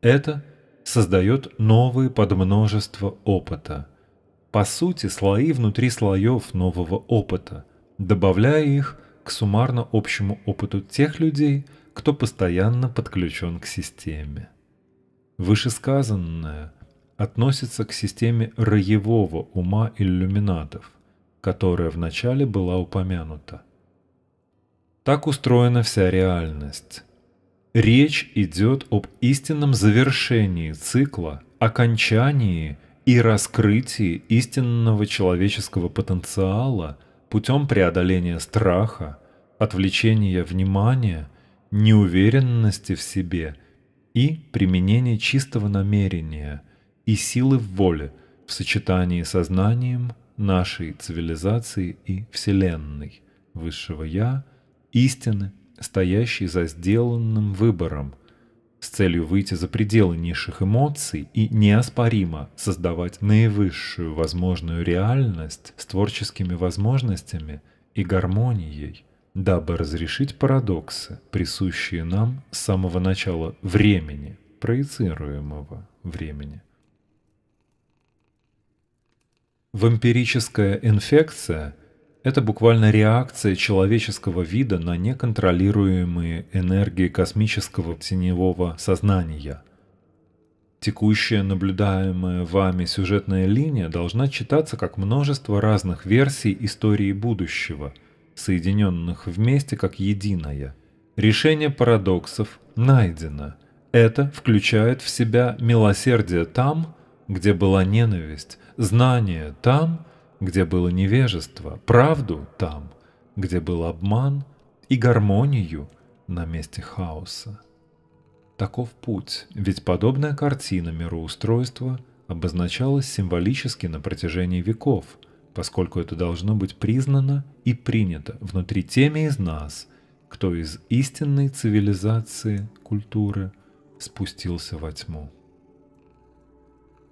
Это создает новые подмножества опыта. По сути, слои внутри слоев нового опыта – добавляя их к суммарно общему опыту тех людей, кто постоянно подключен к системе. Вышесказанное относится к системе роевого ума иллюминатов, которая вначале была упомянута. Так устроена вся реальность. Речь идет об истинном завершении цикла, окончании и раскрытии истинного человеческого потенциала – путем преодоления страха, отвлечения внимания, неуверенности в себе и применения чистого намерения и силы в воле в сочетании со знанием нашей цивилизации и Вселенной, Высшего Я, истины, стоящей за сделанным выбором, с целью выйти за пределы низших эмоций и неоспоримо создавать наивысшую возможную реальность с творческими возможностями и гармонией, дабы разрешить парадоксы, присущие нам с самого начала времени, проецируемого времени. Вампирическая инфекция – это буквально реакция человеческого вида на неконтролируемые энергии космического теневого сознания. Текущая наблюдаемая вами сюжетная линия должна читаться как множество разных версий истории будущего, соединенных вместе как единое. Решение парадоксов найдено. Это включает в себя милосердие там, где была ненависть, знание там, где было невежество, правду там, где был обман, и гармонию на месте хаоса. Таков путь, ведь подобная картина мироустройства обозначалась символически на протяжении веков, поскольку это должно быть признано и принято внутри теми из нас, кто из истинной цивилизации, культуры спустился во тьму.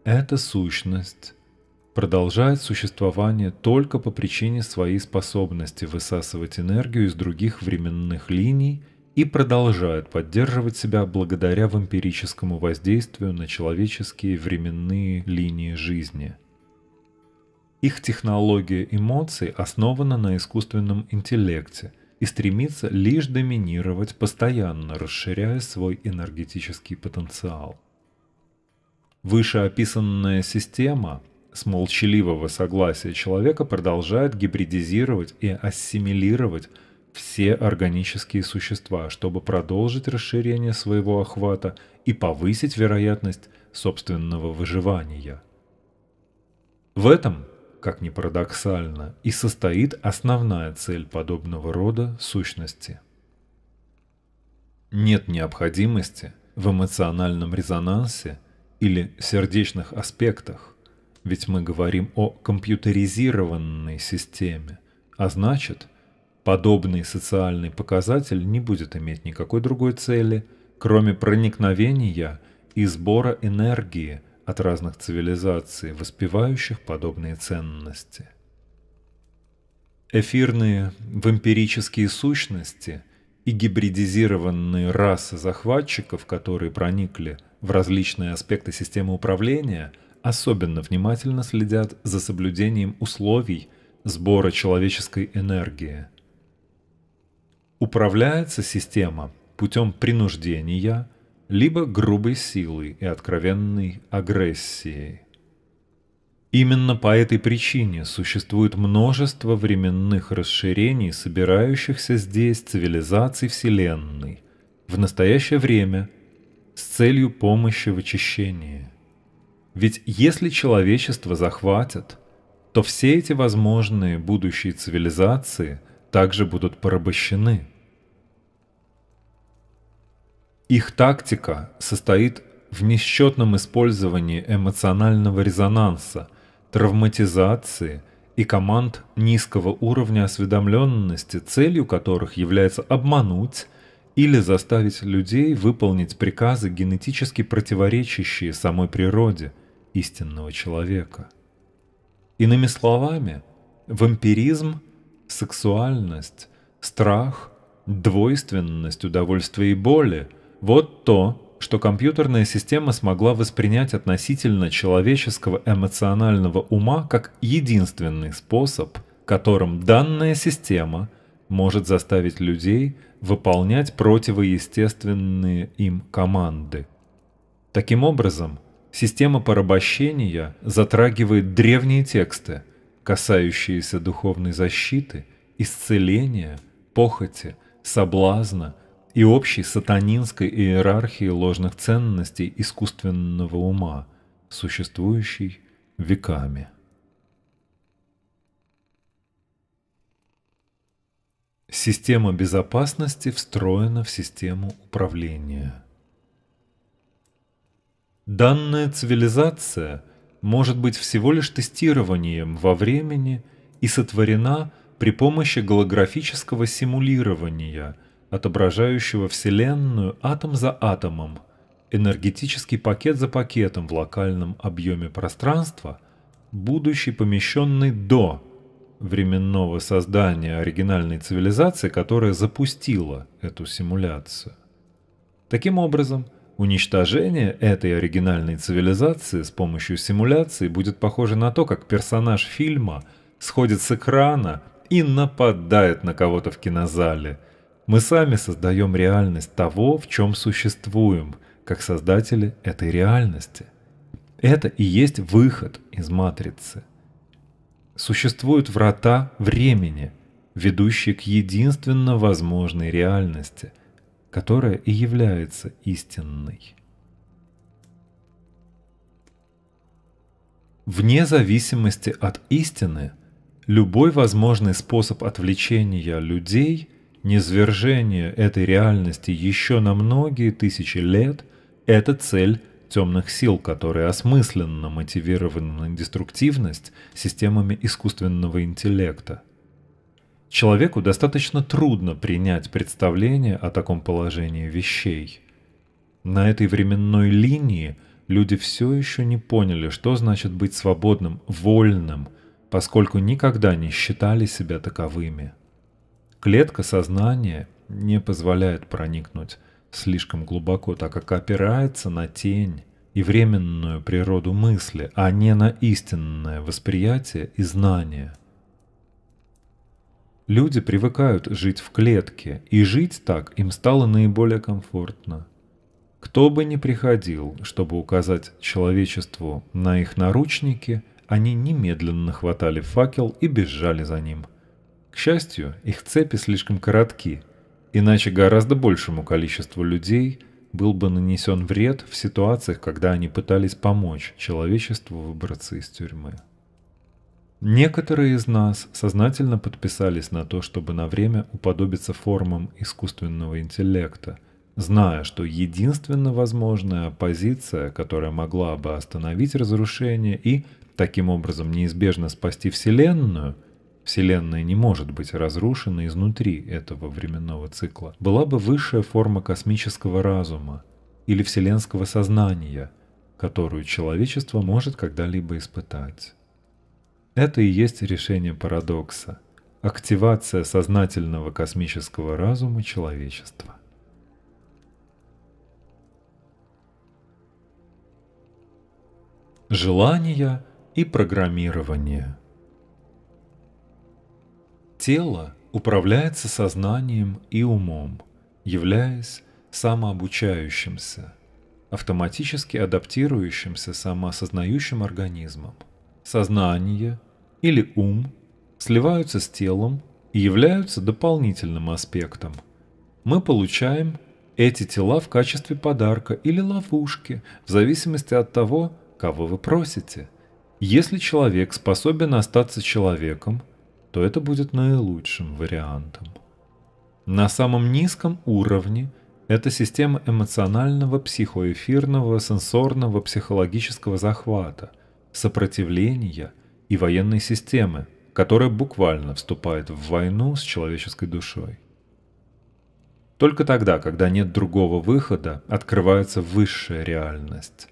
Эта сущность продолжает существование только по причине своей способности высасывать энергию из других временных линий и продолжает поддерживать себя благодаря вампирическому воздействию на человеческие временные линии жизни. Их технология эмоций основана на искусственном интеллекте и стремится лишь доминировать, постоянно расширяя свой энергетический потенциал. Вышеописанная система – с молчаливого согласия человека продолжает гибридизировать и ассимилировать все органические существа, чтобы продолжить расширение своего охвата и повысить вероятность собственного выживания. В этом, как ни парадоксально, и состоит основная цель подобного рода сущности. Нет необходимости в эмоциональном резонансе или сердечных аспектах, ведь мы говорим о компьютеризированной системе, а значит, подобный социальный показатель не будет иметь никакой другой цели, кроме проникновения и сбора энергии от разных цивилизаций, воспевающих подобные ценности. Эфирные вампирические сущности и гибридизированные расы захватчиков, которые проникли в различные аспекты системы управления – особенно внимательно следят за соблюдением условий сбора человеческой энергии. Управляется система путем принуждения, либо грубой силой и откровенной агрессией. Именно по этой причине существует множество временных расширений, собирающихся здесь цивилизаций Вселенной в настоящее время с целью помощи в очищении. Ведь если человечество захватят, то все эти возможные будущие цивилизации также будут порабощены. Их тактика состоит в несчетном использовании эмоционального резонанса – травматизации и команд низкого уровня осведомленности, целью которых является обмануть или заставить людей выполнить приказы, генетически противоречащие самой природе истинного человека. Иными словами, вампиризм, сексуальность, страх, двойственность удовольствия и боли – вот то, что компьютерная система смогла воспринять относительно человеческого эмоционального ума как единственный способ, которым данная система может заставить людей выполнять противоестественные им команды. Таким образом, система порабощения затрагивает древние тексты, касающиеся духовной защиты, исцеления, похоти, соблазна – и общей сатанинской иерархии ложных ценностей искусственного ума, существующей веками. Система безопасности встроена в систему управления. Данная цивилизация может быть всего лишь тестированием во времени и сотворена при помощи голографического симулирования – отображающего Вселенную атом за атомом, энергетический пакет за пакетом в локальном объеме пространства, будущий помещенный до временного создания оригинальной цивилизации, которая запустила эту симуляцию. Таким образом, уничтожение этой оригинальной цивилизации с помощью симуляции будет похоже на то, как персонаж фильма сходит с экрана и нападает на кого-то в кинозале – мы сами создаем реальность того, в чем существуем, как создатели этой реальности. Это и есть выход из матрицы. Существуют врата времени, ведущие к единственно возможной реальности, которая и является истинной. Вне зависимости от истины, любой возможный способ отвлечения людей – низвержение этой реальности еще на многие тысячи лет – это цель темных сил, которые осмысленно мотивированы на деструктивность системами искусственного интеллекта. Человеку достаточно трудно принять представление о таком положении вещей. На этой временной линии люди все еще не поняли, что значит быть свободным, вольным, поскольку никогда не считали себя таковыми. Клетка сознания не позволяет проникнуть слишком глубоко, так как опирается на тень и временную природу мысли, а не на истинное восприятие и знание. Люди привыкают жить в клетке, и жить так им стало наиболее комфортно. Кто бы ни приходил, чтобы указать человечеству на их наручники, они немедленно хватали факел и бежали за ним – к счастью, их цепи слишком коротки, иначе гораздо большему количеству людей был бы нанесен вред в ситуациях, когда они пытались помочь человечеству выбраться из тюрьмы. Некоторые из нас сознательно подписались на то, чтобы на время уподобиться формам искусственного интеллекта, зная, что единственно возможная оппозиция, которая могла бы остановить разрушение и, таким образом, неизбежно спасти Вселенную – Вселенная не может быть разрушена изнутри этого временного цикла, была бы высшая форма космического разума или вселенского сознания, которую человечество может когда-либо испытать. Это и есть решение парадокса – активация сознательного космического разума человечества. Желания и программирование – Тело управляется сознанием и умом, являясь самообучающимся, автоматически адаптирующимся самоосознающим организмом. сознание или ум сливаются с телом и являются дополнительным аспектом. Мы получаем эти тела в качестве подарка или ловушки, в зависимости от того, кого вы просите. Если человек способен остаться человеком, то это будет наилучшим вариантом. На самом низком уровне это система эмоционального, психоэфирного, сенсорного, психологического захвата, сопротивления и военной системы, которая буквально вступает в войну с человеческой душой. Только тогда, когда нет другого выхода, открывается высшая реальность.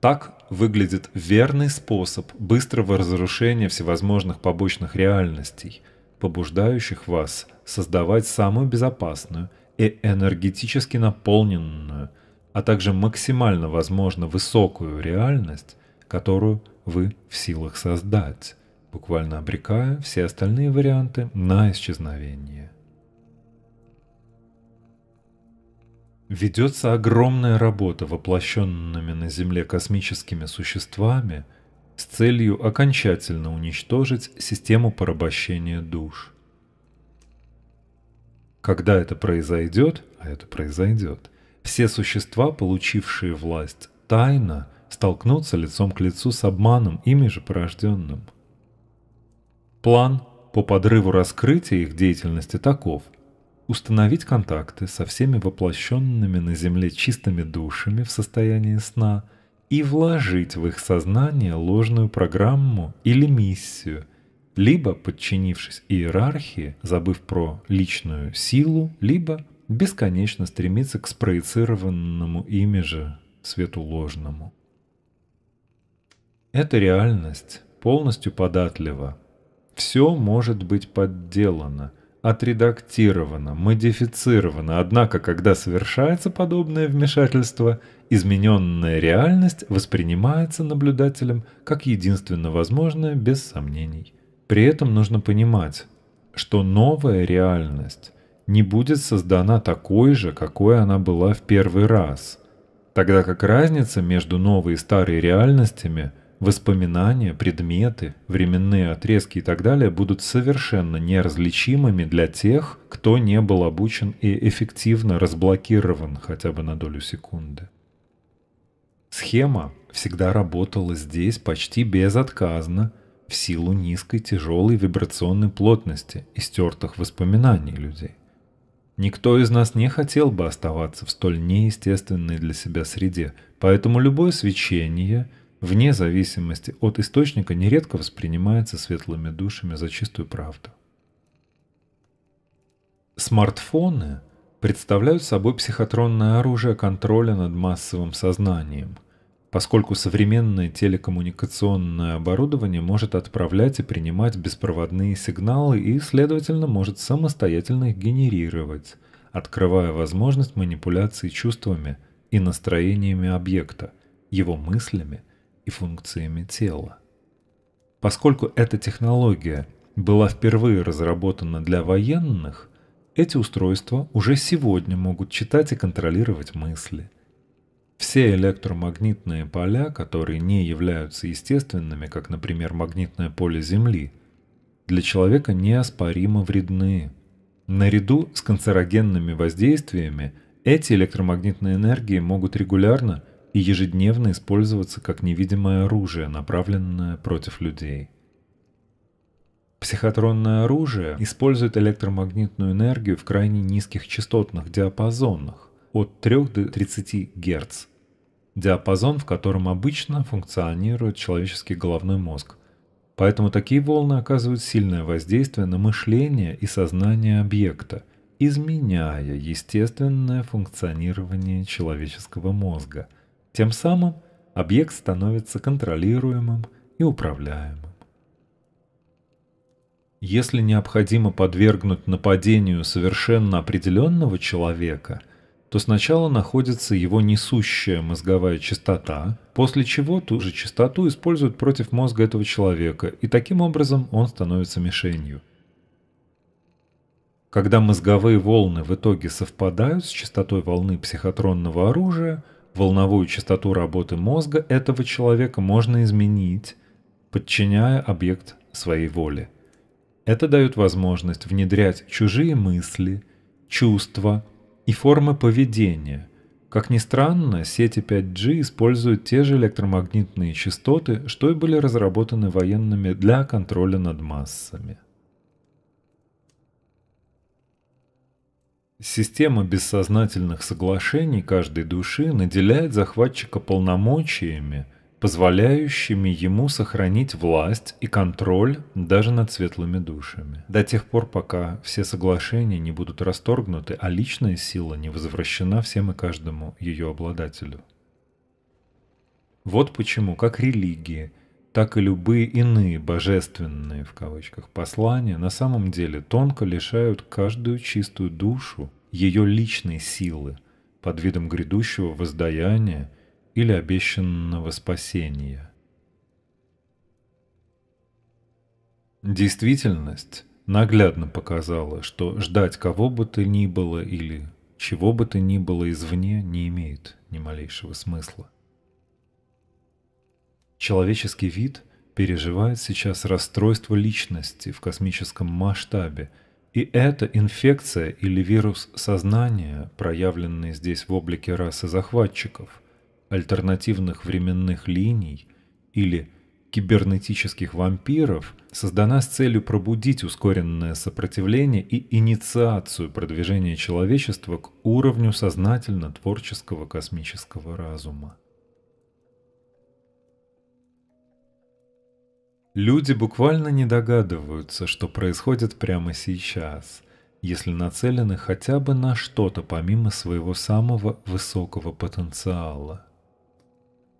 Так выглядит верный способ быстрого разрушения всевозможных побочных реальностей, побуждающих вас создавать самую безопасную и энергетически наполненную, а также максимально возможно высокую реальность, которую вы в силах создать, буквально обрекая все остальные варианты на исчезновение. Ведется огромная работа воплощенными на Земле космическими существами с целью окончательно уничтожить систему порабощения душ. Когда это произойдет, а это произойдет, все существа, получившие власть тайно, столкнутся лицом к лицу с обманом, ими же порожденным. План по подрыву раскрытия их деятельности таков – установить контакты со всеми воплощенными на Земле чистыми душами в состоянии сна и вложить в их сознание ложную программу или миссию, либо, подчинившись иерархии, забыв про личную силу, либо бесконечно стремиться к спроецированному ими же свету ложному. Эта реальность полностью податлива. Все может быть подделано – отредактировано, модифицировано, однако, когда совершается подобное вмешательство, измененная реальность воспринимается наблюдателем как единственно возможное без сомнений. При этом нужно понимать, что новая реальность не будет создана такой же, какой она была в первый раз, тогда как разница между новой и старой реальностями – Воспоминания, предметы, временные отрезки и так далее будут совершенно неразличимыми для тех, кто не был обучен и эффективно разблокирован хотя бы на долю секунды. Схема всегда работала здесь почти безотказно в силу низкой тяжелой вибрационной плотности и стертых воспоминаний людей. Никто из нас не хотел бы оставаться в столь неестественной для себя среде, поэтому любое свечение – вне зависимости от источника, нередко воспринимается светлыми душами за чистую правду. Смартфоны представляют собой психотронное оружие контроля над массовым сознанием, поскольку современное телекоммуникационное оборудование может отправлять и принимать беспроводные сигналы и, следовательно, может самостоятельно их генерировать, открывая возможность манипуляции чувствами и настроениями объекта, его мыслями – и функциями тела. Поскольку эта технология была впервые разработана для военных, эти устройства уже сегодня могут читать и контролировать мысли. Все электромагнитные поля, которые не являются естественными, как, например, магнитное поле Земли, для человека неоспоримо вредны. Наряду с канцерогенными воздействиями эти электромагнитные энергии могут регулярно – и ежедневно использоваться как невидимое оружие, направленное против людей. Психотронное оружие использует электромагнитную энергию в крайне низких частотных диапазонах от 3 до 30 Гц. Диапазон, в котором обычно функционирует человеческий головной мозг. Поэтому такие волны оказывают сильное воздействие на мышление и сознание объекта, изменяя естественное функционирование человеческого мозга – тем самым объект становится контролируемым и управляемым. Если необходимо подвергнуть нападению совершенно определенного человека, то сначала находится его несущая мозговая частота, после чего ту же частоту используют против мозга этого человека, и таким образом он становится мишенью. Когда мозговые волны в итоге совпадают с частотой волны психотронного оружия – волновую частоту работы мозга этого человека можно изменить, подчиняя объект своей воле. Это дает возможность внедрять чужие мысли, чувства и формы поведения. Как ни странно, сети 5G используют те же электромагнитные частоты, что и были разработаны военными для контроля над массами. Система бессознательных соглашений каждой души наделяет захватчика полномочиями, позволяющими ему сохранить власть и контроль даже над светлыми душами. До тех пор, пока все соглашения не будут расторгнуты, а личная сила не возвращена всем и каждому ее обладателю. Вот почему как религии, так и любые иные божественные в кавычках послания на самом деле тонко лишают каждую чистую душу ее личной силы под видом грядущего воздаяния или обещанного спасения. Действительность наглядно показала, что ждать кого бы то ни было или чего бы то ни было извне не имеет ни малейшего смысла. Человеческий вид переживает сейчас расстройство личности в космическом масштабе, и эта инфекция или вирус сознания, проявленный здесь в облике расы захватчиков, альтернативных временных линий или кибернетических вампиров, создана с целью пробудить ускоренное сопротивление и инициацию продвижения человечества к уровню сознательно-творческого космического разума. Люди буквально не догадываются, что происходит прямо сейчас, если нацелены хотя бы на что-то помимо своего самого высокого потенциала.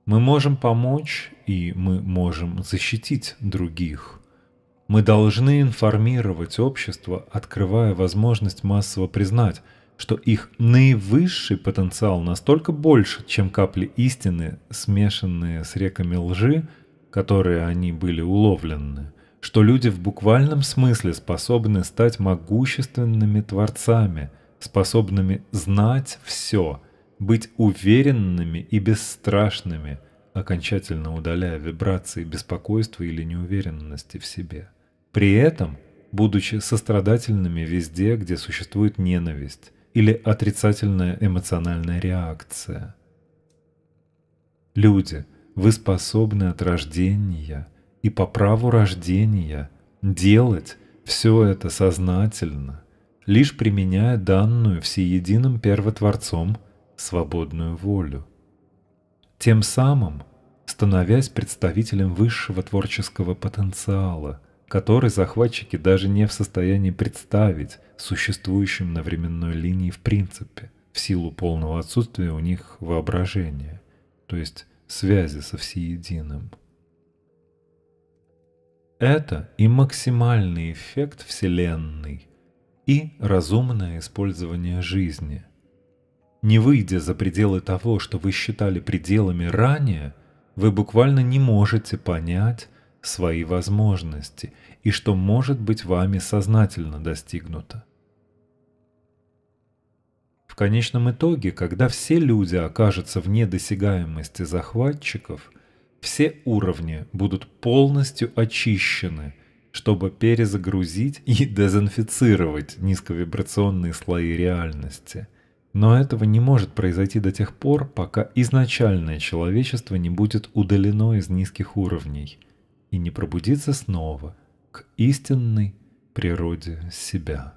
Мы можем помочь и мы можем защитить других. Мы должны информировать общество, открывая возможность массово признать, что их наивысший потенциал настолько больше, чем капли истины, смешанные с реками лжи – которые они были уловлены, что люди в буквальном смысле способны стать могущественными творцами, способными знать все, быть уверенными и бесстрашными, окончательно удаляя вибрации беспокойства или неуверенности в себе. При этом, будучи сострадательными везде, где существует ненависть или отрицательная эмоциональная реакция. Люди – вы способны от рождения и по праву рождения делать все это сознательно, лишь применяя данную всеединым первотворцом свободную волю. Тем самым становясь представителем высшего творческого потенциала, который захватчики даже не в состоянии представить существующим на временной линии в принципе, в силу полного отсутствия у них воображения. То есть связи со всеединым. Это и максимальный эффект Вселенной, и разумное использование жизни. Не выйдя за пределы того, что вы считали пределами ранее, вы буквально не можете понять свои возможности и что может быть вами сознательно достигнуто. В конечном итоге, когда все люди окажутся вне досягаемости захватчиков, все уровни будут полностью очищены, чтобы перезагрузить и дезинфицировать низковибрационные слои реальности. Но этого не может произойти до тех пор, пока изначальное человечество не будет удалено из низких уровней и не пробудится снова к истинной природе себя.